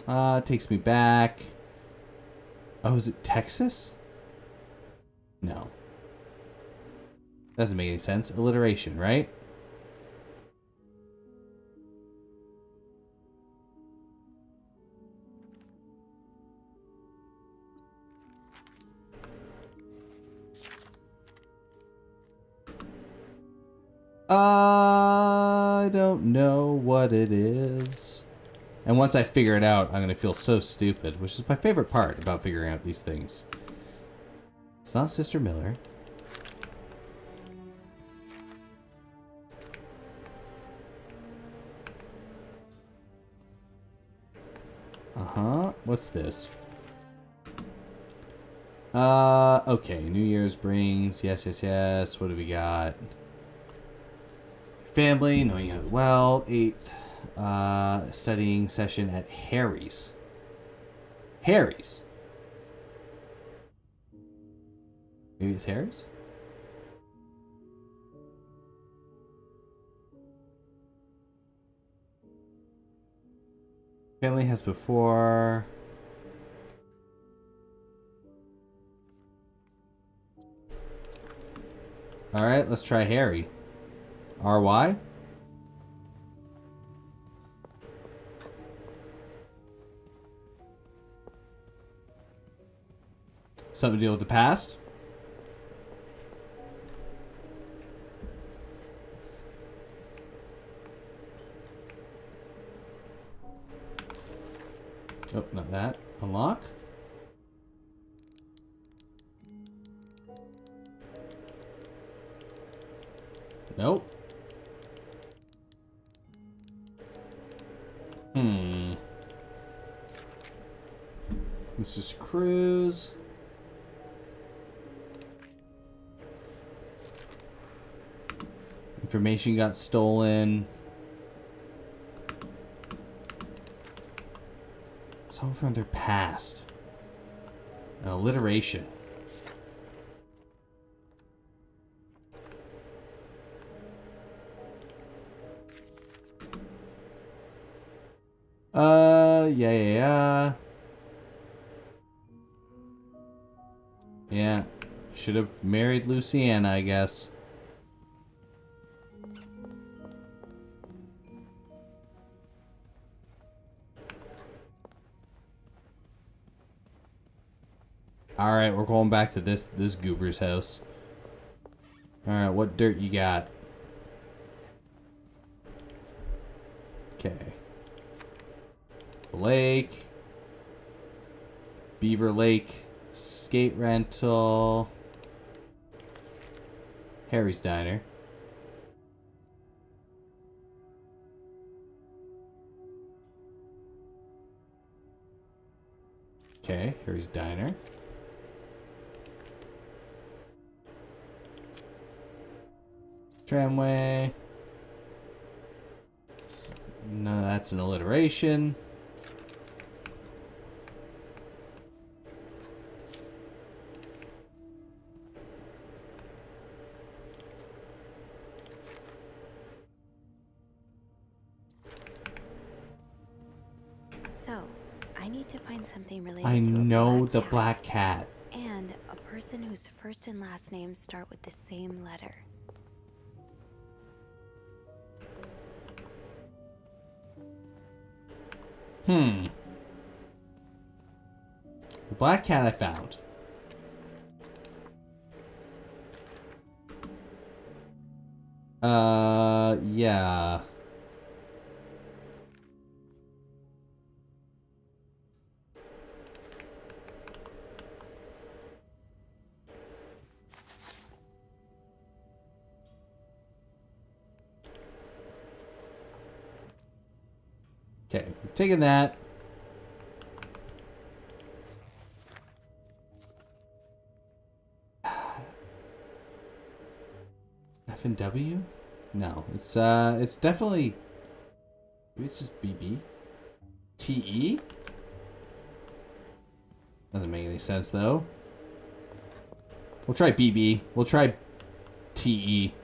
Uh, takes me back. Oh, is it Texas? No. Doesn't make any sense. Alliteration, right? And once I figure it out, I'm going to feel so stupid, which is my favorite part about figuring out these things. It's not Sister Miller. Uh-huh. What's this? Uh, okay. New Year's brings. Yes, yes, yes. What do we got? Family, knowing you well. Eighth uh, studying session at Harry's. Harry's. Maybe it's Harry's? Family has before. Alright, let's try Harry. RY? Something to deal with the past? Oh, not that. Unlock? Nope. Hmm. Mrs. Cruz. Information got stolen. Something from their past. An alliteration. Uh, yeah, yeah, yeah. Yeah. Should have married Luciana, I guess. We're going back to this this goober's house. Alright, what dirt you got? Okay. Lake. Beaver Lake. Skate rental. Harry's Diner. Okay, Harry's Diner. Tramway. No, that's an alliteration. I know the cat. black cat. And a person whose first and last names start with the same letter. Hmm. The black cat I found. Uh, yeah. Taking that. F and W? No, it's uh, it's definitely. Maybe it's just BB. TE. Doesn't make any sense though. We'll try BB. We'll try TE.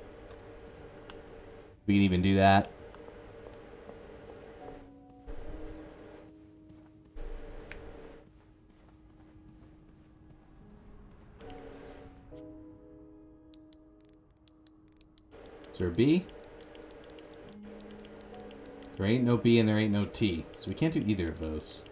We can even do that. There a B? There ain't no B and there ain't no T. So we can't do either of those.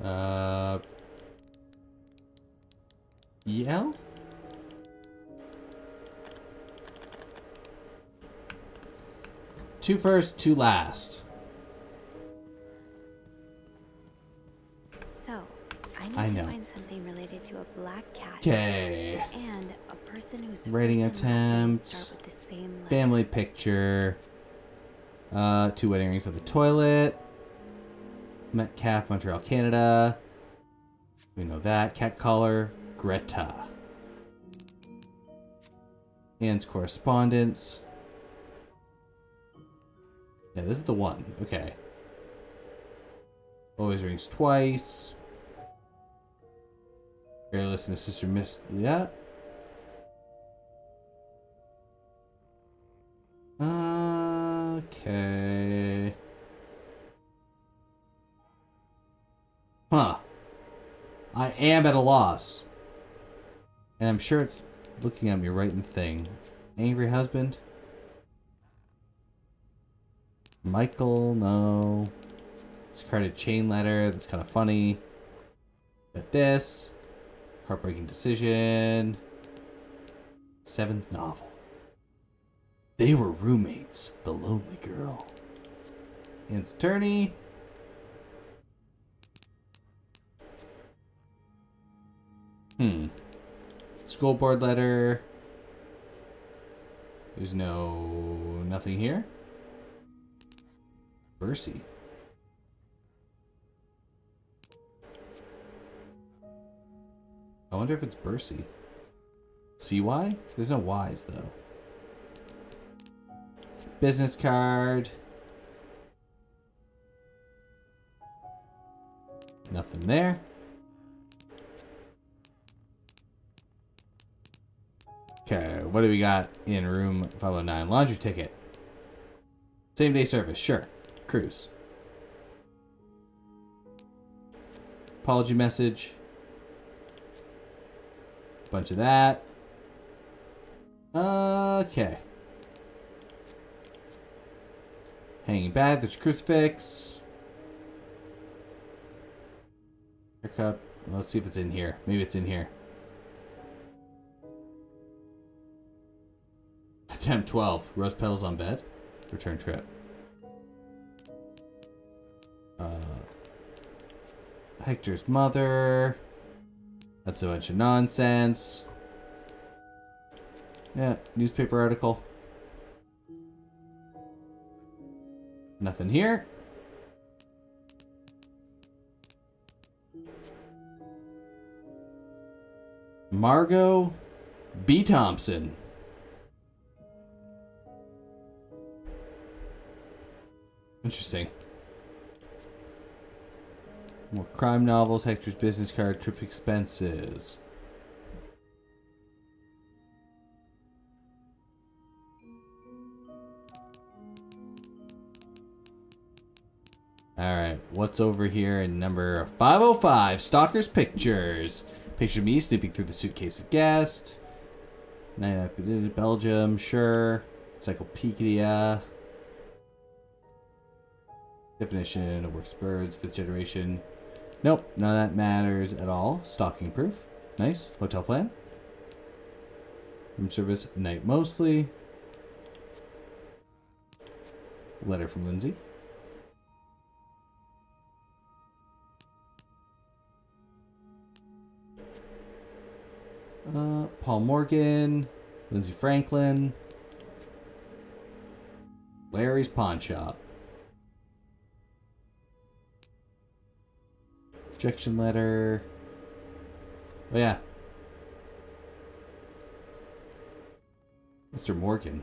Uh... EL? Two first, two last. Writing first and last names attempt, start with the same letter. Family picture. Uh, two wedding rings of the toilet. Metcalf, Montreal, Canada. We know that. Cat collar, Greta. Anne's correspondence. Yeah, this is the one. Okay. Always rings twice. Listen to Sister Miss. Yeah. Am at a loss. And I'm sure it's looking at me right in the thing. Angry husband? Michael, no. Discarded chain letter, that's kind of funny. Got this. Heartbreaking decision. Seventh novel. They were roommates, the lonely girl. And it's attorney. Hmm. School board letter. There's no nothing here. Bercy. I wonder if it's Bercy. CY? There's no Y's though. Business card. Nothing there. Okay, what do we got in room 509? Laundry ticket. Same day service, sure. Cruise. Apology message. Bunch of that. Okay. Hanging bag, there's a crucifix. Haircut. Let's see if it's in here. Maybe it's in here. Attempt 12. Rose petals on bed. Return trip. Uh, Hector's mother. That's a bunch of nonsense. Yeah, newspaper article. Nothing here. Margot B. Thompson. Interesting. More crime novels, Hector's business card, trip expenses. Alright, what's over here in number 505? Stalker's Pictures. Picture me snooping through the suitcase of guest. Night Belgium, sure. Encyclopedia. Definition of works birds, fifth generation. Nope, none of that matters at all. Stalking proof. Nice. Hotel plan. Room service, night mostly. Letter from Lindsay. Uh, Paul Morgan, Lindsay Franklin, Larry's Pawn Shop. Objection letter. Oh, yeah. Mr. Morgan.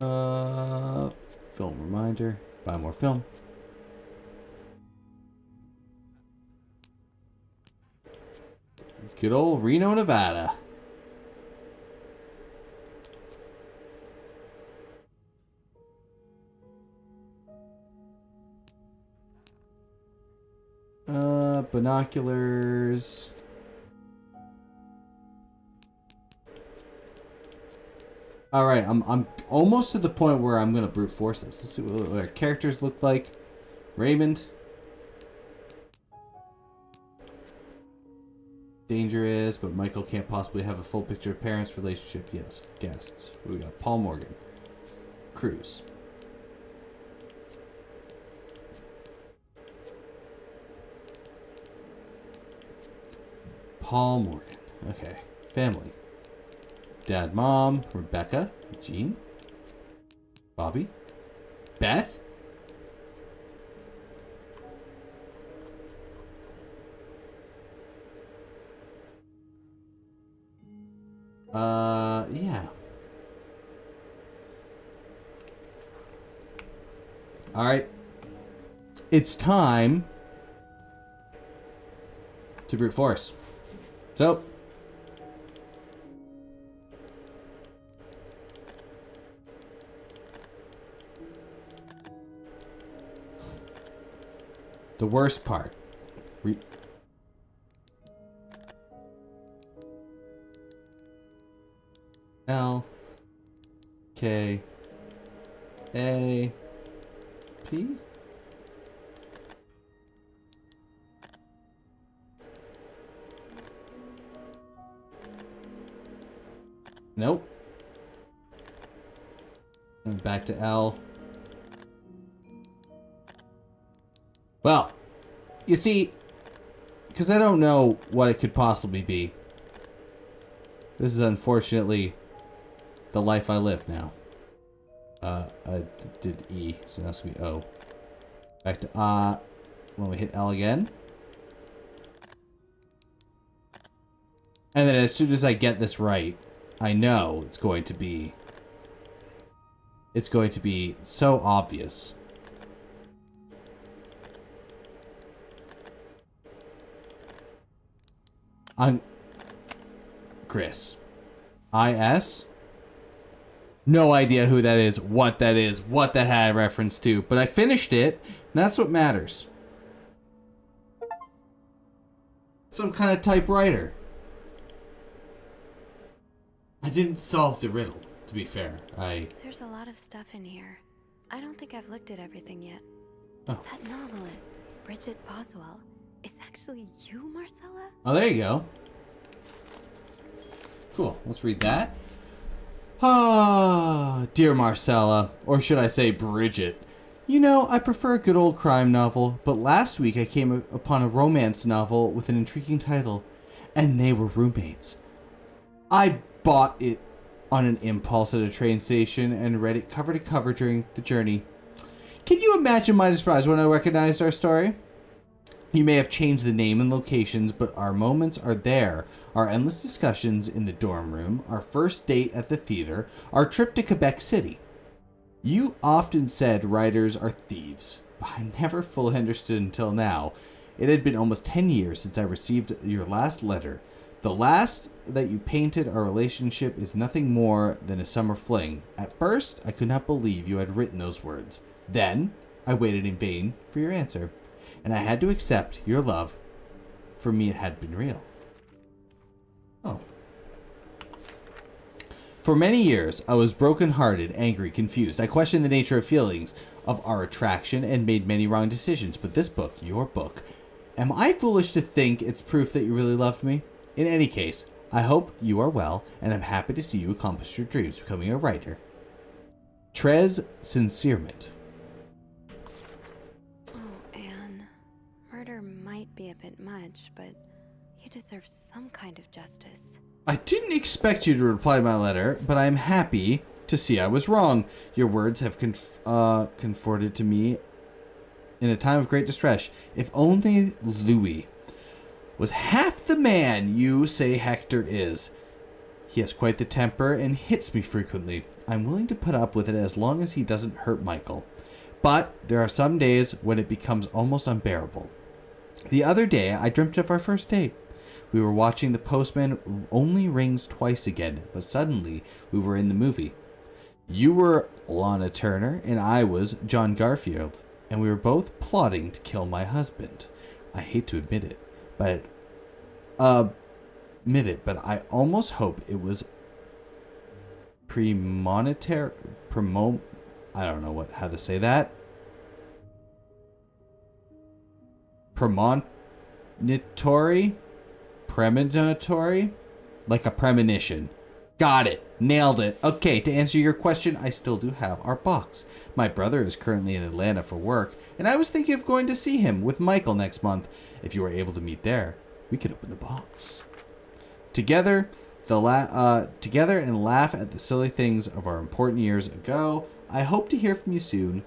Uh, film reminder. Buy more film. Good old Reno, Nevada. Binoculars. All right, I'm I'm almost to the point where I'm gonna brute force this. Let's see what our characters look like. Raymond. Dangerous, but Michael can't possibly have a full picture of parents' relationship. Yes, guests. We got Paul Morgan, Cruz. Paul Morgan. Okay, family. Dad, mom, Rebecca, Jean, Bobby, Beth. Uh, yeah. All right. It's time to brute force. So, the worst part. Re- L K A P Nope. And back to L. Well, you see, because I don't know what it could possibly be. This is unfortunately the life I live now. Uh, I did E, so now it's gonna be O. Back to uh, when we hit L again. And then as soon as I get this right, I know it's going to be... It's going to be so obvious. I'm... Chris. I.S.? No idea who that is, what that is, what that had reference to, but I finished it, that's what matters. Some kind of typewriter. I didn't solve the riddle, to be fair. I... There's a lot of stuff in here. I don't think I've looked at everything yet. Oh. That novelist, Bridget Boswell, is actually you, Marcella? Oh, there you go. Cool. Let's read that. Ah, dear Marcella, or should I say Bridget. You know, I prefer a good old crime novel, but last week I came upon a romance novel with an intriguing title, and they were roommates. I bought it on an impulse at a train station and read it cover to cover during the journey. Can you imagine my surprise when I recognized our story? You may have changed the name and locations, but our moments are there. Our endless discussions in the dorm room, our first date at the theater, our trip to Quebec City. You often said writers are thieves, but I never fully understood until now. It had been almost 10 years since I received your last letter. The last that you painted our relationship is nothing more than a summer fling. At first, I could not believe you had written those words. Then I waited in vain for your answer, and I had to accept your love. For me, it had been real. Oh. For many years, I was broken-hearted, angry, confused. I questioned the nature of feelings of our attraction and made many wrong decisions. But this book, your book, am I foolish to think it's proof that you really loved me? In any case, I hope you are well, and I'm happy to see you accomplish your dreams, becoming a writer. Trez Sincerement. Oh, Anne. Murder might be a bit much, but you deserve some kind of justice. I didn't expect you to reply to my letter, but I am happy to see I was wrong. Your words have conf- uh, comforted to me in a time of great distress. If only Louis was half the man you say Hector is. He has quite the temper and hits me frequently. I'm willing to put up with it as long as he doesn't hurt Michael. But there are some days when it becomes almost unbearable. The other day, I dreamt of our first date. We were watching The Postman Only Rings Twice again, but suddenly we were in the movie. You were Lana Turner, and I was John Garfield, and we were both plotting to kill my husband. I hate to admit it, but admit it, but I almost hope it was premonitory. Premo, I don't know what how to say that. Premonitory, premonitory, like a premonition. Got it. Nailed it. Okay, to answer your question, I still do have our box. My brother is currently in Atlanta for work, and I was thinking of going to see him with Michael next month. If you were able to meet there, we could open the box. Together, the la- uh, together and laugh at the silly things of our important years ago. I hope to hear from you soon.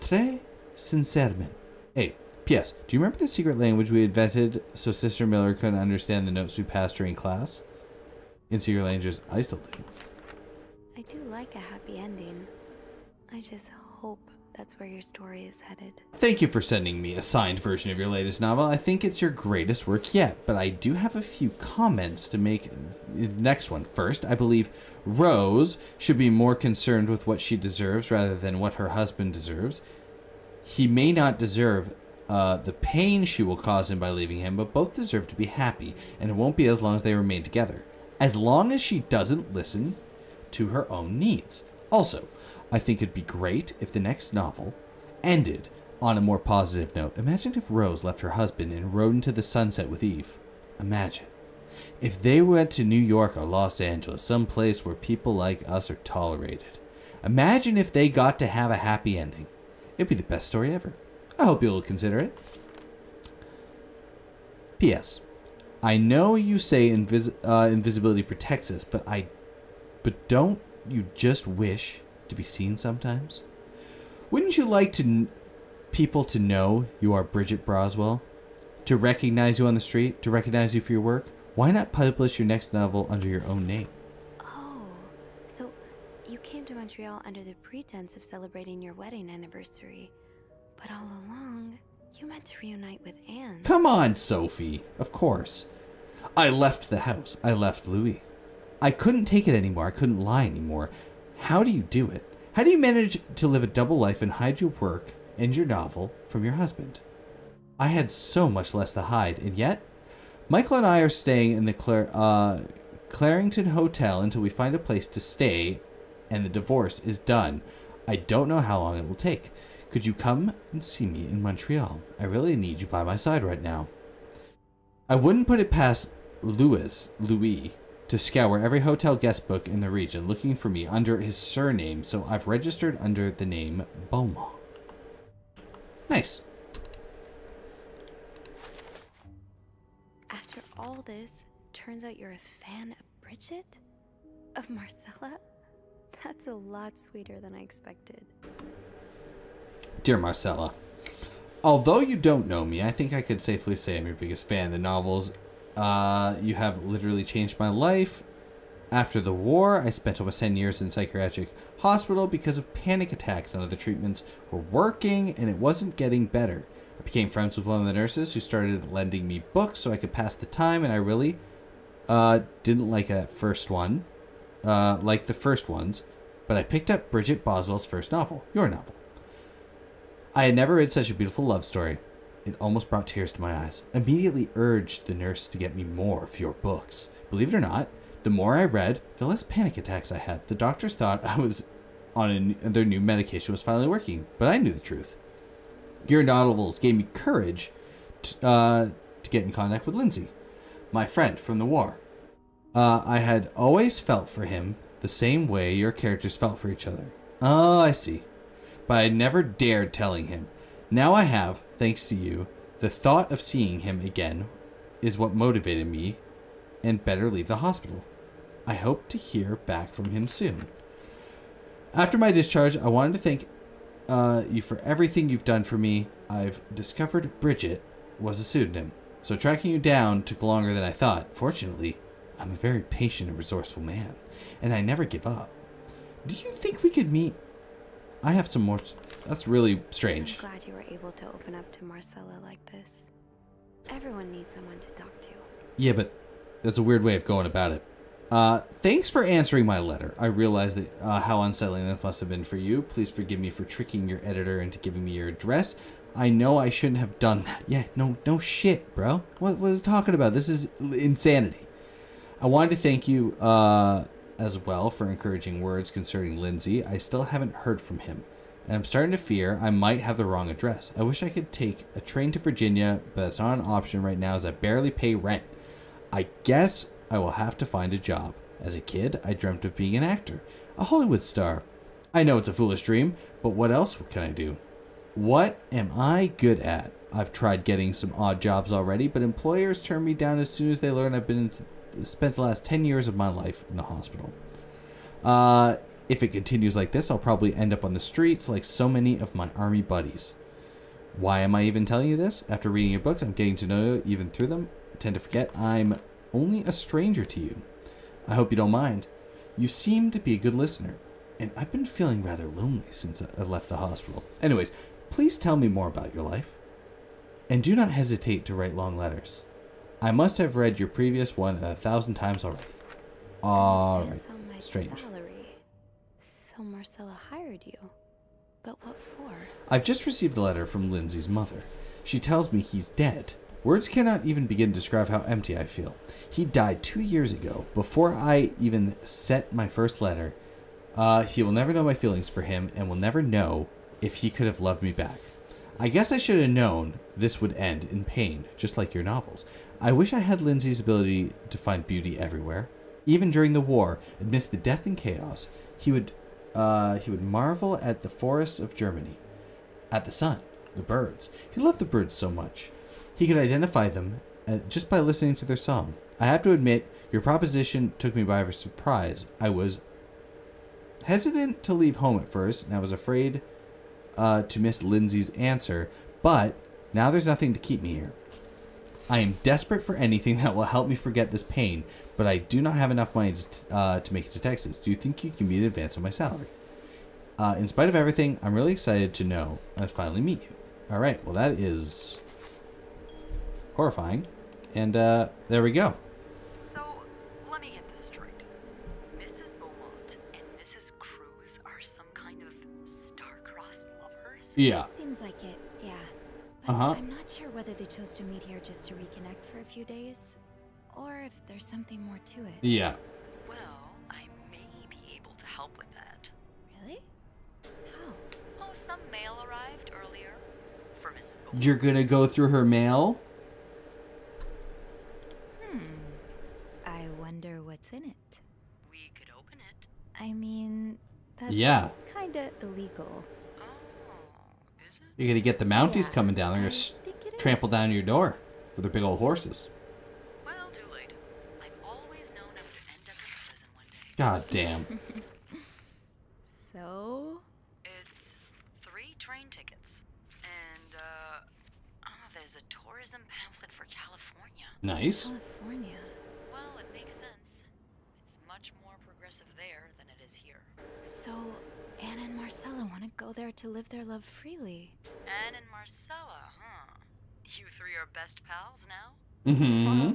Très sincèrement. Hey, P.S. Do you remember the secret language we invented so Sister Miller couldn't understand the notes we passed during class? In secret languages, I still do. I do like a happy ending. I just hope that's where your story is headed. Thank you for sending me a signed version of your latest novel. I think it's your greatest work yet, but I do have a few comments to make. The Next one first. I believe Rose should be more concerned with what she deserves rather than what her husband deserves. He may not deserve uh, the pain she will cause him by leaving him, but both deserve to be happy, and it won't be as long as they remain together. As long as she doesn't listen to her own needs. Also, I think it'd be great if the next novel ended on a more positive note. Imagine if Rose left her husband and rode into the sunset with Eve. Imagine. If they went to New York or Los Angeles, some place where people like us are tolerated. Imagine if they got to have a happy ending. It'd be the best story ever. I hope you'll consider it. P.S. I know you say invis- uh, invisibility protects us, but I, but don't you just wish to be seen sometimes? Wouldn't you like to n- people to know you are Bridget Boswell? To recognize you on the street? To recognize you for your work? Why not publish your next novel under your own name? Oh, so you came to Montreal under the pretense of celebrating your wedding anniversary. But all along, you meant to reunite with Anne. Come on, Sophie. Of course. I left the house. I left Louis. I couldn't take it anymore. I couldn't lie anymore. How do you do it? How do you manage to live a double life and hide your work and your novel from your husband? I had so much less to hide, and yet, Michael and I are staying in the Clar- uh, Clarington Hotel until we find a place to stay and the divorce is done. I don't know how long it will take. Could you come and see me in Montreal? I really need you by my side right now. I wouldn't put it past Louis, Louis to scour every hotel guest book in the region looking for me under his surname, so I've registered under the name Beaumont. Nice. After all this, turns out you're a fan of Bridget? Of Marcella? That's a lot sweeter than I expected. Dear Marcella, although you don't know me, I think I could safely say I'm your biggest fan. The novels, uh, you have literally changed my life. After the war, I spent almost 10 years in psychiatric hospital because of panic attacks. None of the treatments were working, and it wasn't getting better. I became friends with one of the nurses who started lending me books so I could pass the time, and I really uh, didn't like that first one, uh, like the first ones, but I picked up Bridget Boswell's first novel, your novel. I had never read such a beautiful love story. It almost brought tears to my eyes. Immediately urged the nurse to get me more of your books. Believe it or not, the more I read, the less panic attacks I had. The doctors thought I was on a, their new medication was finally working, but I knew the truth. Your novels gave me courage to, uh, to get in contact with Lindsay, my friend from the war. Uh, I had always felt for him the same way your characters felt for each other. Oh, I see. But I never dared telling him. Now I have, thanks to you, the thought of seeing him again is what motivated me and better leave the hospital. I hope to hear back from him soon. After my discharge, I wanted to thank uh, you for everything you've done for me. I've discovered Bridget was a pseudonym, so tracking you down took longer than I thought. Fortunately, I'm a very patient and resourceful man, and I never give up. Do you think we could meet? I have some more. That's really strange. I'm glad you were able to open up to Marcella like this. Everyone needs someone to talk to. Yeah, but that's a weird way of going about it. Uh, thanks for answering my letter. I realize that uh, how unsettling that must have been for you. Please forgive me for tricking your editor into giving me your address. I know I shouldn't have done that. Yeah, no, no shit, bro. What, what are you talking about? This is insanity. I wanted to thank you uh, as well for encouraging words concerning Lindsay. I still haven't heard from him, and I'm starting to fear I might have the wrong address. I wish I could take a train to Virginia, but that's not an option right now as I barely pay rent. I guess I will have to find a job. As a kid, I dreamt of being an actor, a Hollywood star. I know it's a foolish dream, but what else can I do? What am I good at? I've tried getting some odd jobs already, but employers turn me down as soon as they learn I've been spent the last 10 years of my life in the hospital. Uh, if it continues like this, I'll probably end up on the streets like so many of my army buddies. Why am I even telling you this? After reading your books, I'm getting to know you even through them. I tend to forget I'm only a stranger to you. I hope you don't mind. You seem to be a good listener, and I've been feeling rather lonely since I left the hospital. Anyways, please tell me more about your life. And do not hesitate to write long letters. I must have read your previous one a thousand times already. Alright. Strange. Marcella hired you. But what for? I've just received a letter from Lindsay's mother. She tells me he's dead. Words cannot even begin to describe how empty I feel. He died two years ago, before I even sent my first letter. Uh, he will never know my feelings for him and will never know if he could have loved me back. I guess I should have known this would end in pain, just like your novels. I wish I had Lindsay's ability to find beauty everywhere. Even during the war, amidst the death and chaos, he would, uh, he would marvel at the forests of Germany, at the sun, the birds. He loved the birds so much. He could identify them uh, just by listening to their song. I have to admit, your proposition took me by surprise. I was hesitant to leave home at first, and I was afraid uh, to miss Lindsay's answer, but now there's nothing to keep me here. I am desperate for anything that will help me forget this pain, but I do not have enough money to, uh, to make it to Texas. Do you think you can be in advance of my salary? Uh, in spite of everything, I'm really excited to know I finally meet you. All right, well that is horrifying, and uh, there we go. So, let me get this straight. Mrs. Beaumont and Mrs. Cruz are some kind of star-crossed lovers? Yeah. It seems like it, yeah. But Uh-huh. I'm not sure whether they chose to meet here just to reconnect for a few days, or if there's something more to it. Yeah. Well, I may be able to help with that. Really? How? Oh, some mail arrived earlier for Mrs. Beaumont. You're gonna go through her mail? Hmm. I wonder what's in it. We could open it. I mean, that's Yeah. kinda illegal. Oh, is it? You're gonna get the Mounties Yeah, coming down. They're gonna s- think it trample down your door with their big old horses. Well, too late. I've always known I would end up in prison one day. God damn. So, It's three train tickets. And, uh, oh, there's a tourism pamphlet for California. Nice. California. Well, it makes sense. It's much more progressive there than it is here. So, Anna and Marcella want to go there to live their love freely. Anna and Marcella, huh? You three are best pals now? Mm-hmm.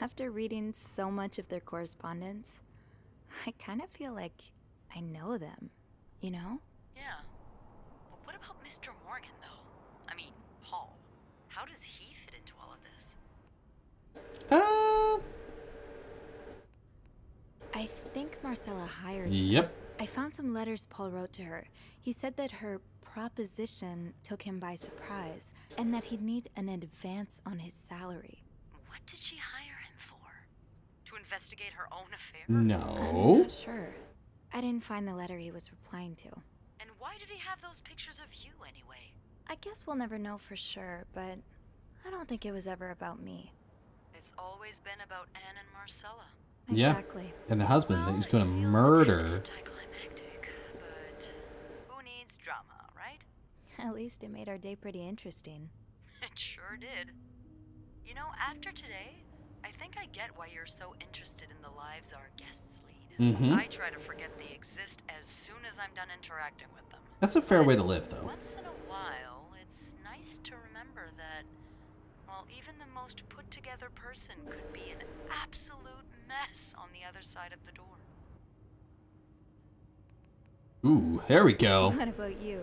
After reading so much of their correspondence, I kind of feel like I know them, you know? Yeah. But what about Mr. Morgan, though? I mean, Paul. How does he fit into all of this? Uh, I think Marcella hired yep. I found some letters Paul wrote to her. He said that her proposition took him by surprise and that he'd need an advance on his salary. What did she hire him for? To investigate her own affair? No. sure. I didn't find the letter he was replying to. And why did he have those pictures of you anyway? I guess we'll never know for sure, but I don't think it was ever about me. It's always been about Anne and Marcella. Yeah. Exactly. And the husband that he's gonna feels a murder. Anticlimactic, but who needs drama, right? At least it made our day pretty interesting. It sure did. You know, after today, I think I get why you're so interested in the lives our guests lead. Mm -hmm. I try to forget they exist as soon as I'm done interacting with them. That's a fair way to live, though. Once in a while, it's nice to remember that, well, even the most put together person could be an absolute mess on the other side of the door. Ooh, there we go. What about you?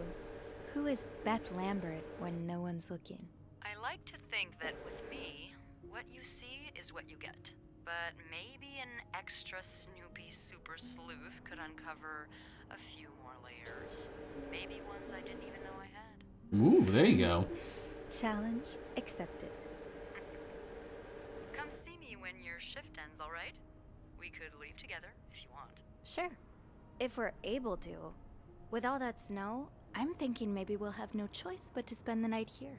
Who is Beth Lambert when no one's looking? I like to think that with me, what you see is what you get. But maybe an extra Snoopy super sleuth could uncover a few more layers. Maybe ones I didn't even know I had. Ooh, there you go. Challenge accepted. Come see me when your shift ends, alright? We could leave together if you want. Sure. If we're able to. With all that snow, I'm thinking maybe we'll have no choice but to spend the night here.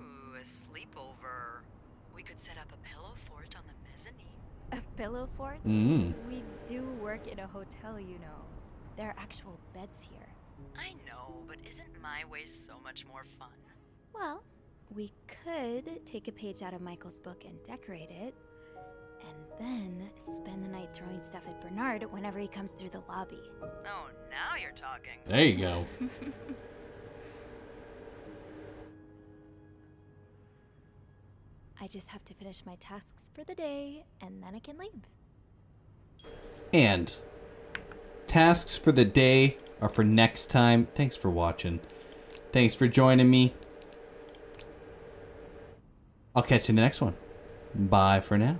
Ooh, a sleepover. We could set up a pillow fort on the mezzanine. A pillow fort? Mm. We do work in a hotel, you know. There are actual beds here. I know, but isn't my way so much more fun? Well, we could take a page out of Michael's book and decorate it, and then spend the night throwing stuff at Bernard whenever he comes through the lobby. Oh, now you're talking. There you go. I just have to finish my tasks for the day, and then I can leave. And tasks for the day are for next time. Thanks for watching. Thanks for joining me. I'll catch you in the next one. Bye for now.